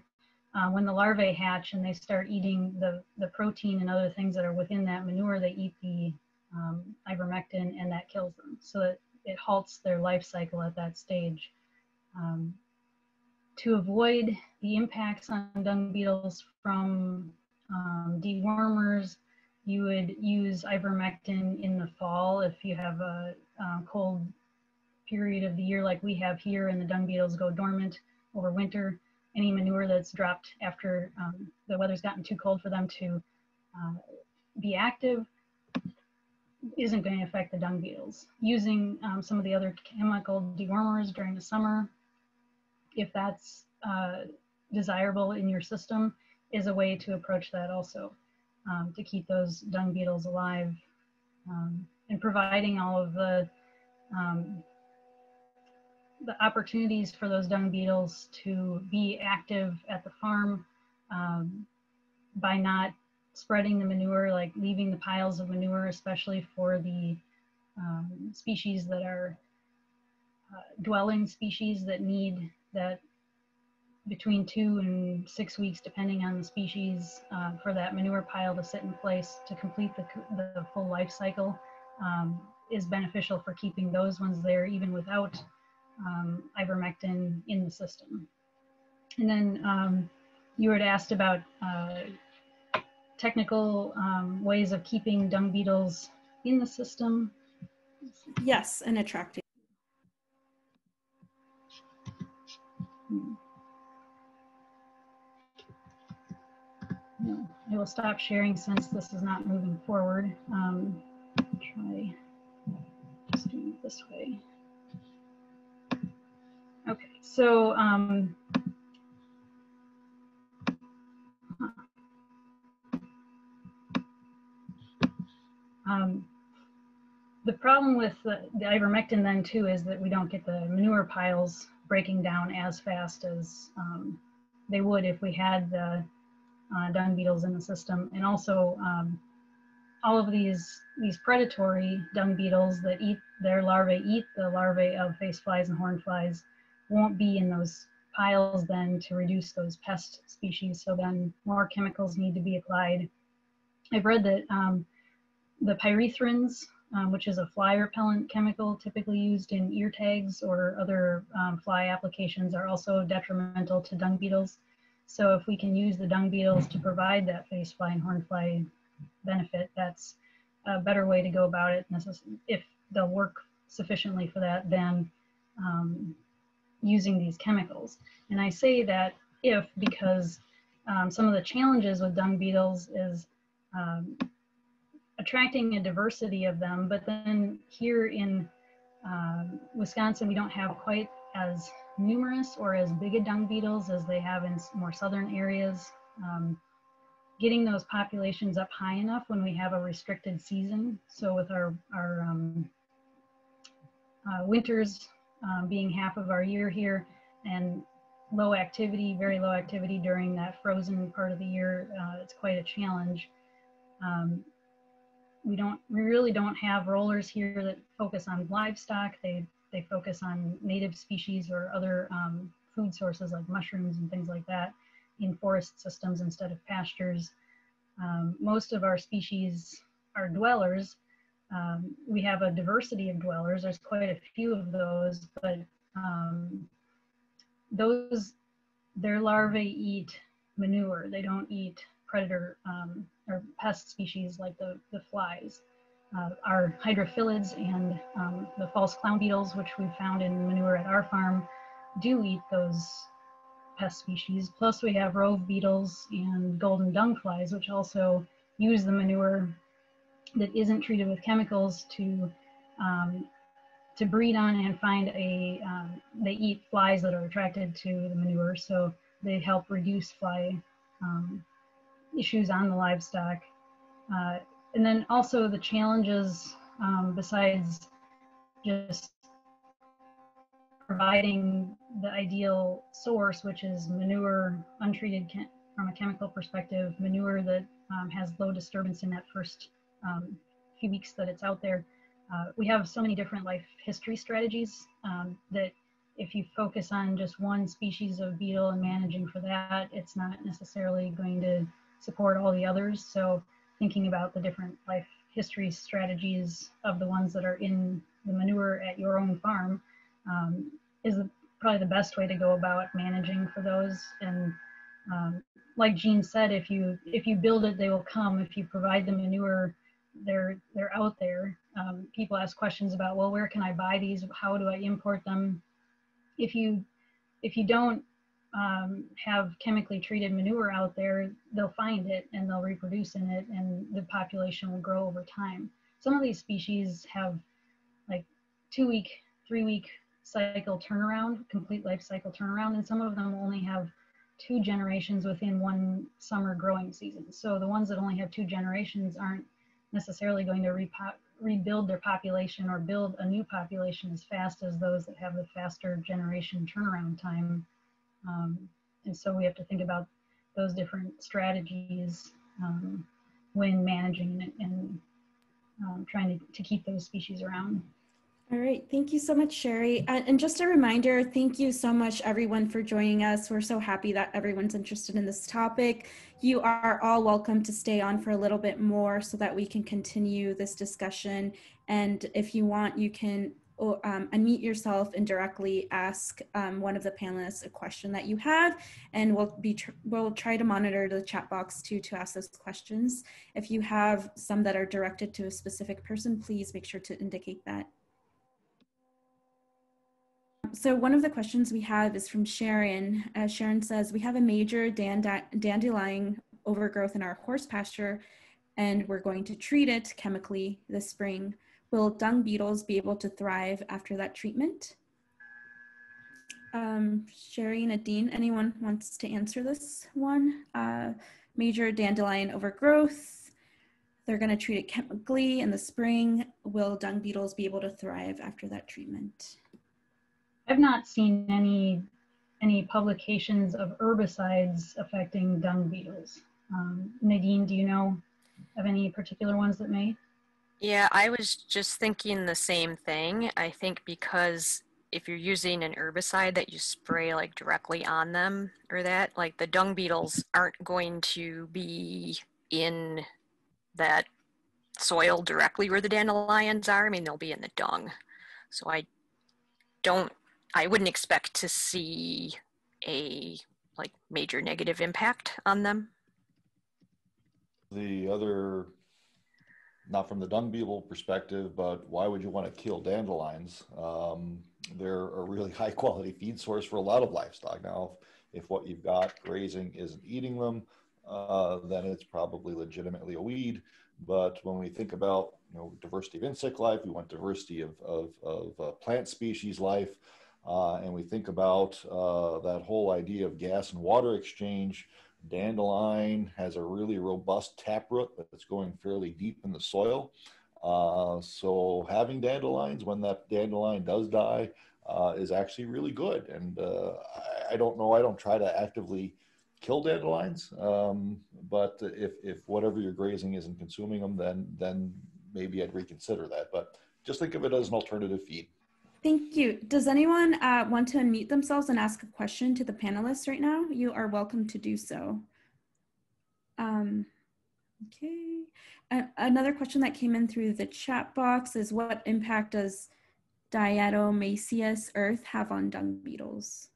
[SPEAKER 3] uh, when the larvae hatch and they start eating the, the protein and other things that are within that manure, they eat the um, ivermectin and that kills them. So it, it halts their life cycle at that stage. Um, to avoid the impacts on dung beetles from um, dewormers, you would use ivermectin in the fall if you have a um, cold period of the year like we have here and the dung beetles go dormant over winter. Any manure that's dropped after um, the weather's gotten too cold for them to uh, be active isn't going to affect the dung beetles. Using um, some of the other chemical dewormers during the summer, if that's uh, desirable in your system, is a way to approach that also um, to keep those dung beetles alive um, and providing all of the um, the opportunities for those dung beetles to be active at the farm um, by not spreading the manure, like leaving the piles of manure, especially for the um, species that are uh, dwelling species that need that between two and six weeks, depending on the species, uh, for that manure pile to sit in place to complete the, the full life cycle um, is beneficial for keeping those ones there even without um, ivermectin in the system. And then um, you had asked about uh, technical um, ways of keeping dung beetles in the system.
[SPEAKER 1] Yes, and attracting.
[SPEAKER 3] Hmm. I will stop sharing since this is not moving forward. Um, try just doing it this way. Okay, so um, um, the problem with the, the, ivermectin then too is that we don't get the manure piles breaking down as fast as um, they would if we had the uh, dung beetles in the system. And also um, all of these, these predatory dung beetles that eat their larvae, eat the larvae of face flies and horn flies won't be in those piles then to reduce those pest species. So then more chemicals need to be applied. I've read that um, the pyrethrins, um, which is a fly repellent chemical typically used in ear tags or other um, fly applications are also detrimental to dung beetles. So if we can use the dung beetles to provide that face fly and horn fly benefit, that's a better way to go about it. If they'll work sufficiently for that, then um, using these chemicals. And I say that if because um, some of the challenges with dung beetles is um, attracting a diversity of them, but then here in um, Wisconsin, we don't have quite as numerous or as big a dung beetles as they have in more southern areas. Um, getting those populations up high enough when we have a restricted season. So with our, our um, uh, winters um, being half of our year here and low activity, very low activity during that frozen part of the year, uh, it's quite a challenge. Um, we don't, we really don't have rollers here that focus on livestock. They they focus on native species or other um, food sources like mushrooms and things like that in forest systems instead of pastures. Um, most of our species are dwellers. Um, we have a diversity of dwellers. There's quite a few of those, but um, those, their larvae eat manure. They don't eat predator um, or pest species like the, the flies. Uh, our hydrophilids and um, the false clown beetles, which we found in manure at our farm, do eat those pest species. Plus we have rove beetles and golden dung flies, which also use the manure that isn't treated with chemicals to um, to breed on and find a, um, they eat flies that are attracted to the manure. So they help reduce fly um, issues on the livestock. Uh, and then also the challenges um, besides just providing the ideal source, which is manure untreated from a chemical perspective, manure that um, has low disturbance in that first um, few weeks that it's out there. Uh, we have so many different life history strategies um, that if you focus on just one species of beetle and managing for that, it's not necessarily going to support all the others. So thinking about the different life history strategies of the ones that are in the manure at your own farm um, is probably the best way to go about managing for those. And um, like Gene said, if you if you build it, they will come. If you provide the manure, they're they're out there. Um, people ask questions about, well, where can I buy these? How do I import them? If you if you don't um, have chemically treated manure out there, they'll find it and they'll reproduce in it, and the population will grow over time. Some of these species have like two week, three week cycle turnaround, complete life cycle turnaround, and some of them only have two generations within one summer growing season. So the ones that only have two generations aren't necessarily going to rebuild their population or build a new population as fast as those that have the faster generation turnaround time. Um, and so we have to think about those different strategies um, when managing and, and um, trying to, to keep those species around.
[SPEAKER 1] All right, thank you so much, Sherry. And just a reminder, thank you so much everyone for joining us. We're so happy that everyone's interested in this topic. You are all welcome to stay on for a little bit more so that we can continue this discussion. And if you want, you can um, unmute yourself and directly ask um, one of the panelists a question that you have, and we'll be tr we'll try to monitor the chat box too to ask those questions. If you have some that are directed to a specific person, please make sure to indicate that. So one of the questions we have is from Sharon. Uh, Sharon says, we have a major dand dandelion overgrowth in our horse pasture and we're going to treat it chemically this spring. Will dung beetles be able to thrive after that treatment? Um, Sherry, Nadine, anyone wants to answer this one? Uh, major dandelion overgrowth. They're going to treat it chemically in the spring. Will dung beetles be able to thrive after that treatment?
[SPEAKER 3] I've not seen any any publications of herbicides affecting dung beetles. Um, Nadine, do you know of any particular ones that may?
[SPEAKER 6] Yeah, I was just thinking the same thing. I think because if you're using an herbicide that you spray like directly on them or that, like the dung beetles aren't going to be in that soil directly where the dandelions are. I mean, they'll be in the dung. So I don't I wouldn't expect to see a like major negative impact on them.
[SPEAKER 4] The other, not from the dung beetle perspective, but why would you want to kill dandelions? Um, they're a really high quality feed source for a lot of livestock. Now, if, if what you've got grazing isn't eating them, uh, then it's probably legitimately a weed. But when we think about you know diversity of insect life, we want diversity of, of, of uh, plant species life. Uh, and we think about uh, that whole idea of gas and water exchange. Dandelion has a really robust taproot that's going fairly deep in the soil. Uh, so having dandelions when that dandelion does die uh, is actually really good. And uh, I, I, don't know, I don't try to actively kill dandelions, um, but if, if whatever you're grazing isn't consuming them, then, then maybe I'd reconsider that. But just think of it as an alternative feed.
[SPEAKER 1] Thank you. Does anyone uh, want to unmute themselves and ask a question to the panelists right now? You are welcome to do so. Um, okay. Uh, another question that came in through the chat box is what impact does diatomaceous earth have on dung beetles?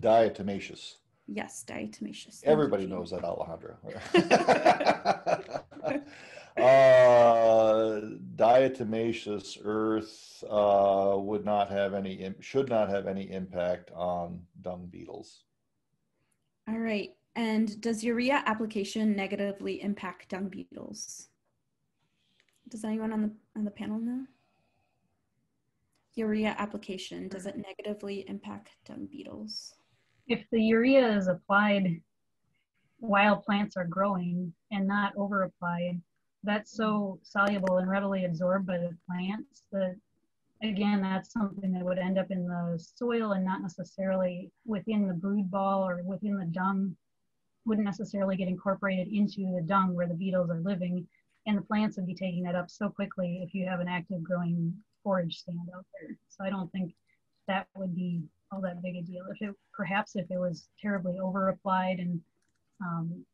[SPEAKER 4] Diatomaceous.
[SPEAKER 1] Yes, diatomaceous.
[SPEAKER 4] Everybody knows that, Alejandro. uh, diatomaceous earth uh, would not have any, should not have any impact on dung beetles.
[SPEAKER 1] All right. And does urea application negatively impact dung beetles? Does anyone on the on the panel know? Urea application, does it negatively impact dung beetles?
[SPEAKER 3] If the urea is applied while plants are growing and not over applied, that's so soluble and readily absorbed by the plants that again that's something that would end up in the soil and not necessarily within the brood ball or within the dung wouldn't necessarily get incorporated into the dung where the beetles are living. And the plants would be taking that up so quickly if you have an active growing forage stand out there. So i don't think that would be all that big a deal. If it perhaps if it was terribly over applied and um,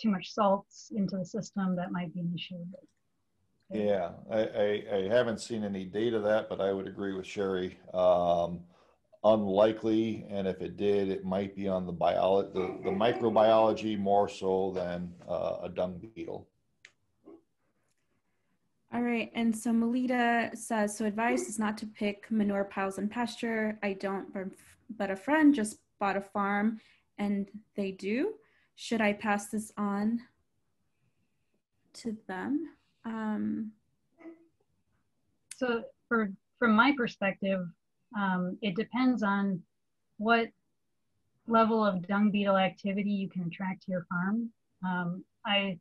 [SPEAKER 3] too much salts into the system, that might be an issue. But,
[SPEAKER 4] yeah, I, I, I, haven't seen any data that, but I would agree with Sherry. Um, unlikely, and if it did, it might be on the bio the, the microbiology more so than uh, a dung beetle.
[SPEAKER 1] All right, and so Melita says, so advice is not to pick manure piles in pasture. I don't, but a friend just bought a farm and they do should I pass this on to them? Um,
[SPEAKER 3] so for from my perspective, um, it depends on what level of dung beetle activity you can attract to your farm. Um, I,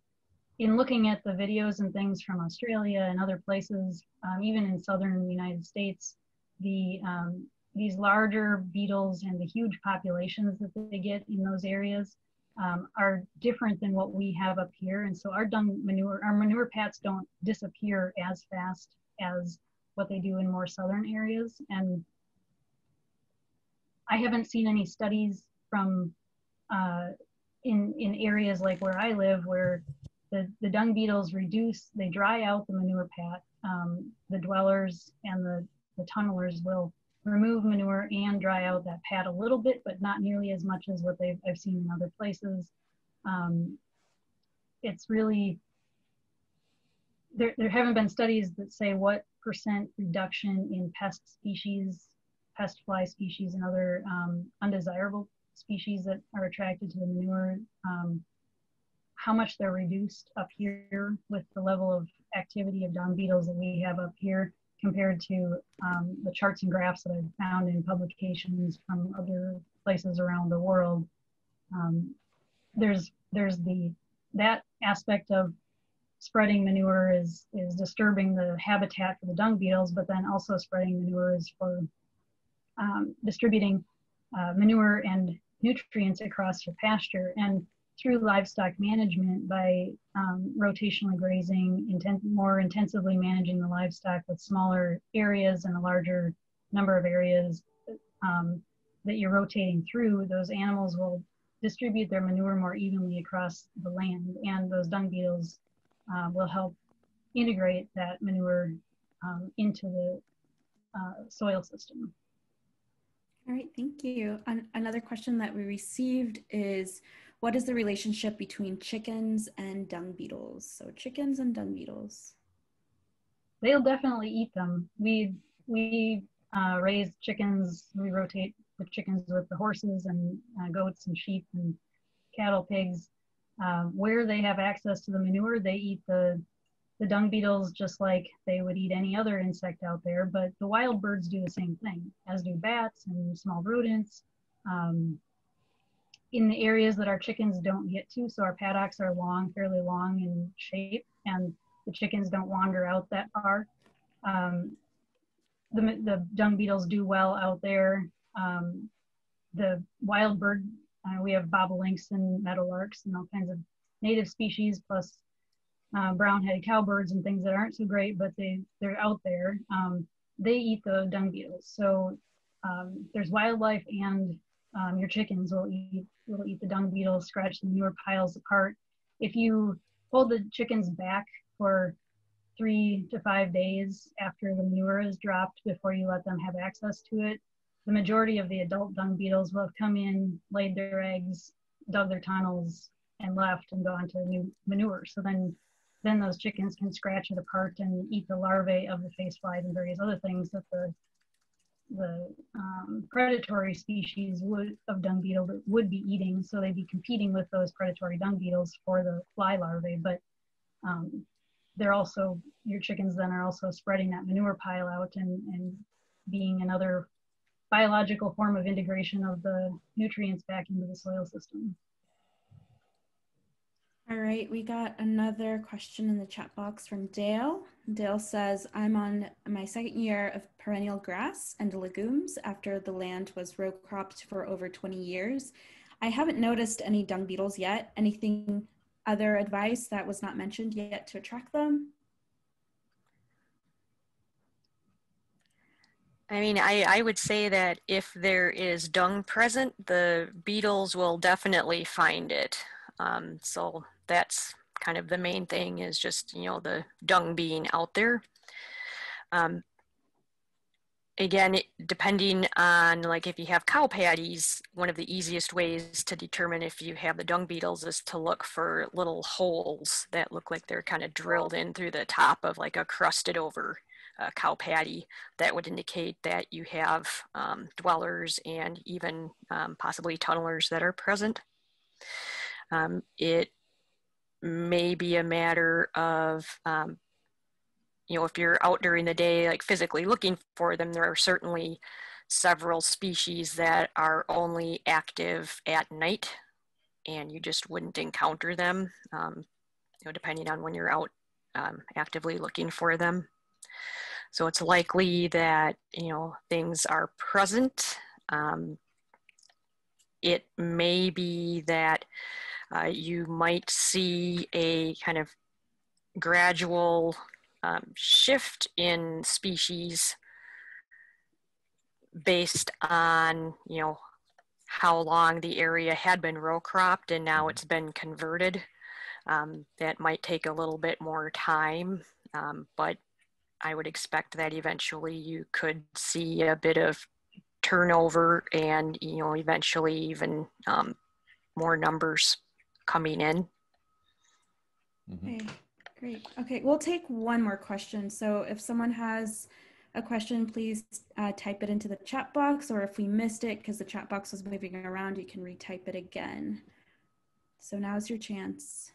[SPEAKER 3] in looking at the videos and things from Australia and other places, um, even in southern United States, the um, these larger beetles and the huge populations that they get in those areas um, are different than what we have up here. And so our dung manure, our manure pats don't disappear as fast as what they do in more southern areas. And I haven't seen any studies from uh, in, in areas like where I live where the, the dung beetles reduce, they dry out the manure pat. Um, the dwellers and the, the tunnelers will remove manure and dry out that pad a little bit, but not nearly as much as what they've, I've seen in other places. Um, it's really, there, there haven't been studies that say what percent reduction in pest species, pest fly species and other um, undesirable species that are attracted to the manure, um, how much they're reduced up here with the level of activity of dung beetles that we have up here compared to um, the charts and graphs that I've found in publications from other places around the world. Um, there's there's the that aspect of spreading manure is is disturbing the habitat for the dung beetles, but then also spreading manure is for um, distributing uh, manure and nutrients across your pasture. And through livestock management by um, rotationally grazing, inten more intensively managing the livestock with smaller areas and a larger number of areas um, that you're rotating through, those animals will distribute their manure more evenly across the land, and those dung beetles uh, will help integrate that manure um, into the uh, soil system.
[SPEAKER 1] All right, thank you. An another question that we received is, what is the relationship between chickens and dung beetles? So chickens and dung beetles.
[SPEAKER 3] They'll definitely eat them. We we uh, raise chickens. We rotate the chickens with the horses and uh, goats and sheep and cattle, pigs. Uh, where they have access to the manure, they eat the the dung beetles just like they would eat any other insect out there. But the wild birds do the same thing, as do bats and small rodents. Um, in the areas that our chickens don't get to. So our paddocks are long, fairly long in shape, and the chickens don't wander out that far. Um, the, the dung beetles do well out there. Um, the wild bird, uh, we have bobolinks and meadowlarks and all kinds of native species, plus uh, brown-headed cowbirds and things that aren't so great, but they, they're out there. Um, they eat the dung beetles. So um, there's wildlife and um, your chickens will eat will eat the dung beetles, scratch the manure piles apart. If you hold the chickens back for three to five days after the manure is dropped before you let them have access to it, the majority of the adult dung beetles will have come in, laid their eggs, dug their tunnels, and left and gone to new manure. So then then those chickens can scratch it apart and eat the larvae of the face flies and various other things that the the um, predatory species would of dung beetle would be eating. So they'd be competing with those predatory dung beetles for the fly larvae. But um, they're also your chickens then are also spreading that manure pile out and and being another biological form of integration of the nutrients back into the soil system.
[SPEAKER 1] All right, we got another question in the chat box from Dale. Dale says, I'm on my second year of perennial grass and legumes after the land was row cropped for over 20 years. I haven't noticed any dung beetles yet. Anything other advice that was not mentioned yet to attract them?
[SPEAKER 6] I mean, I, I would say that if there is dung present, the beetles will definitely find it. Um, so that's kind of the main thing is just, you know, the dung being out there. Um, again, depending on like if you have cow patties, one of the easiest ways to determine if you have the dung beetles is to look for little holes that look like they're kind of drilled in through the top of like a crusted over uh, cow patty. That would indicate that you have um, dwellers and even um, possibly tunnelers that are present. Um, it may be a matter of, um, you know, if you're out during the day, like physically looking for them, there are certainly several species that are only active at night and you just wouldn't encounter them, um, you know, depending on when you're out um, actively looking for them. So it's likely that, you know, things are present. Um, it may be that uh, you might see a kind of gradual um, shift in species based on, you know, how long the area had been row cropped and now it's been converted. Um, that might take a little bit more time, um, but I would expect that eventually you could see a bit of turnover and, you know, eventually even um, more numbers coming in.
[SPEAKER 1] Mm-hmm. Okay, great. Okay, we'll take one more question. So if someone has a question, please uh, type it into the chat box, or if we missed it because the chat box was moving around, you can retype it again. So now's your chance.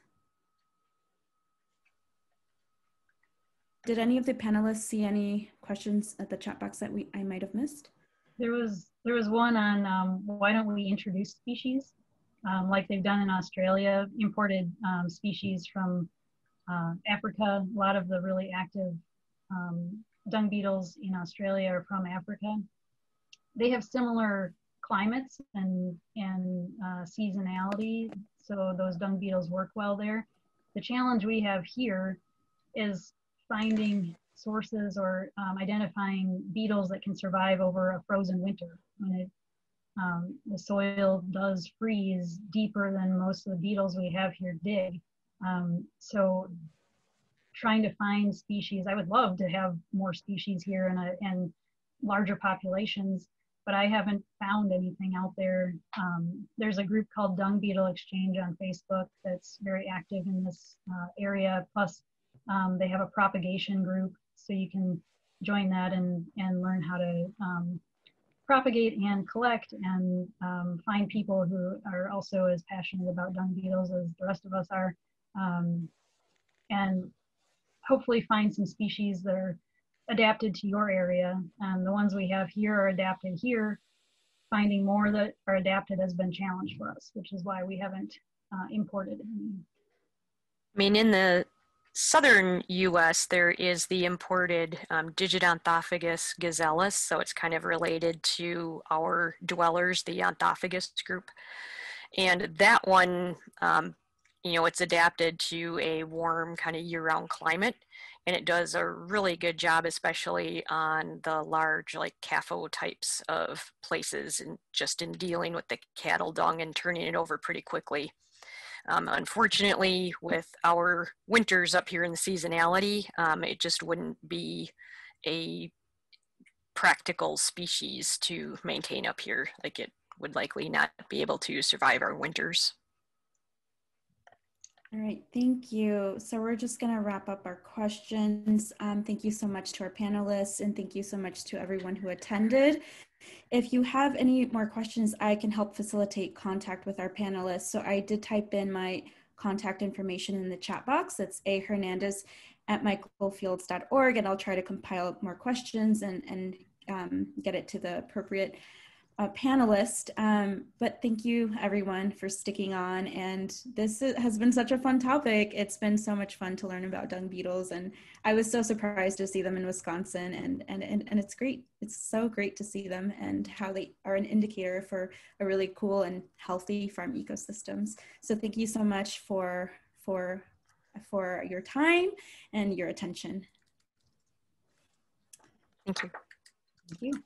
[SPEAKER 1] Did any of the panelists see any questions at the chat box that we I might have missed?
[SPEAKER 3] There was there was one on um, why don't we introduce species? Um, like they've done in Australia, imported um, species from uh, Africa. A lot of the really active um, dung beetles in Australia are from Africa. They have similar climates and, and uh, seasonality, so those dung beetles work well there. The challenge we have here is finding sources or um, identifying beetles that can survive over a frozen winter. When it um, the soil does freeze deeper than most of the beetles we have here dig. Um, so trying to find species, I would love to have more species here and, and larger populations, but I haven't found anything out there. Um, there's a group called Dung Beetle Exchange on Facebook that's very active in this uh, area. Plus, um, they have a propagation group, so you can join that and, and learn how to um, propagate and collect and um, find people who are also as passionate about dung beetles as the rest of us are. Um, and hopefully find some species that are adapted to your area. And the ones we have here are adapted here. Finding more that are adapted has been challenged for us, which is why we haven't uh, imported any.
[SPEAKER 6] I mean, in the southern US, there is the imported um, Digitonthophagus gazellus, so it's kind of related to our dwellers, the Onthophagus group. And that one, um, you know, it's adapted to a warm kind of year-round climate, and it does a really good job, especially on the large, like CAFO types of places, and just in dealing with the cattle dung and turning it over pretty quickly. Um, unfortunately, with our winters up here in the seasonality, um, it just wouldn't be a practical species to maintain up here. Like it would likely not be able to survive our winters.
[SPEAKER 1] All right, thank you. So we're just going to wrap up our questions. Um, thank you so much to our panelists and thank you so much to everyone who attended. If you have any more questions, I can help facilitate contact with our panelists. So I did type in my contact information in the chat box. It's a hernandez at michaelfields.org and I'll try to compile more questions and, and um, get it to the appropriate uh, panelist. Um, but thank you everyone for sticking on. And this has been such a fun topic. It's been so much fun to learn about dung beetles. And I was so surprised to see them in Wisconsin. And, and, and, and it's great. It's so great to see them and how they are an indicator for a really cool and healthy farm ecosystems. So thank you so much for, for, for your time and your attention.
[SPEAKER 6] Thank you.
[SPEAKER 1] Thank you.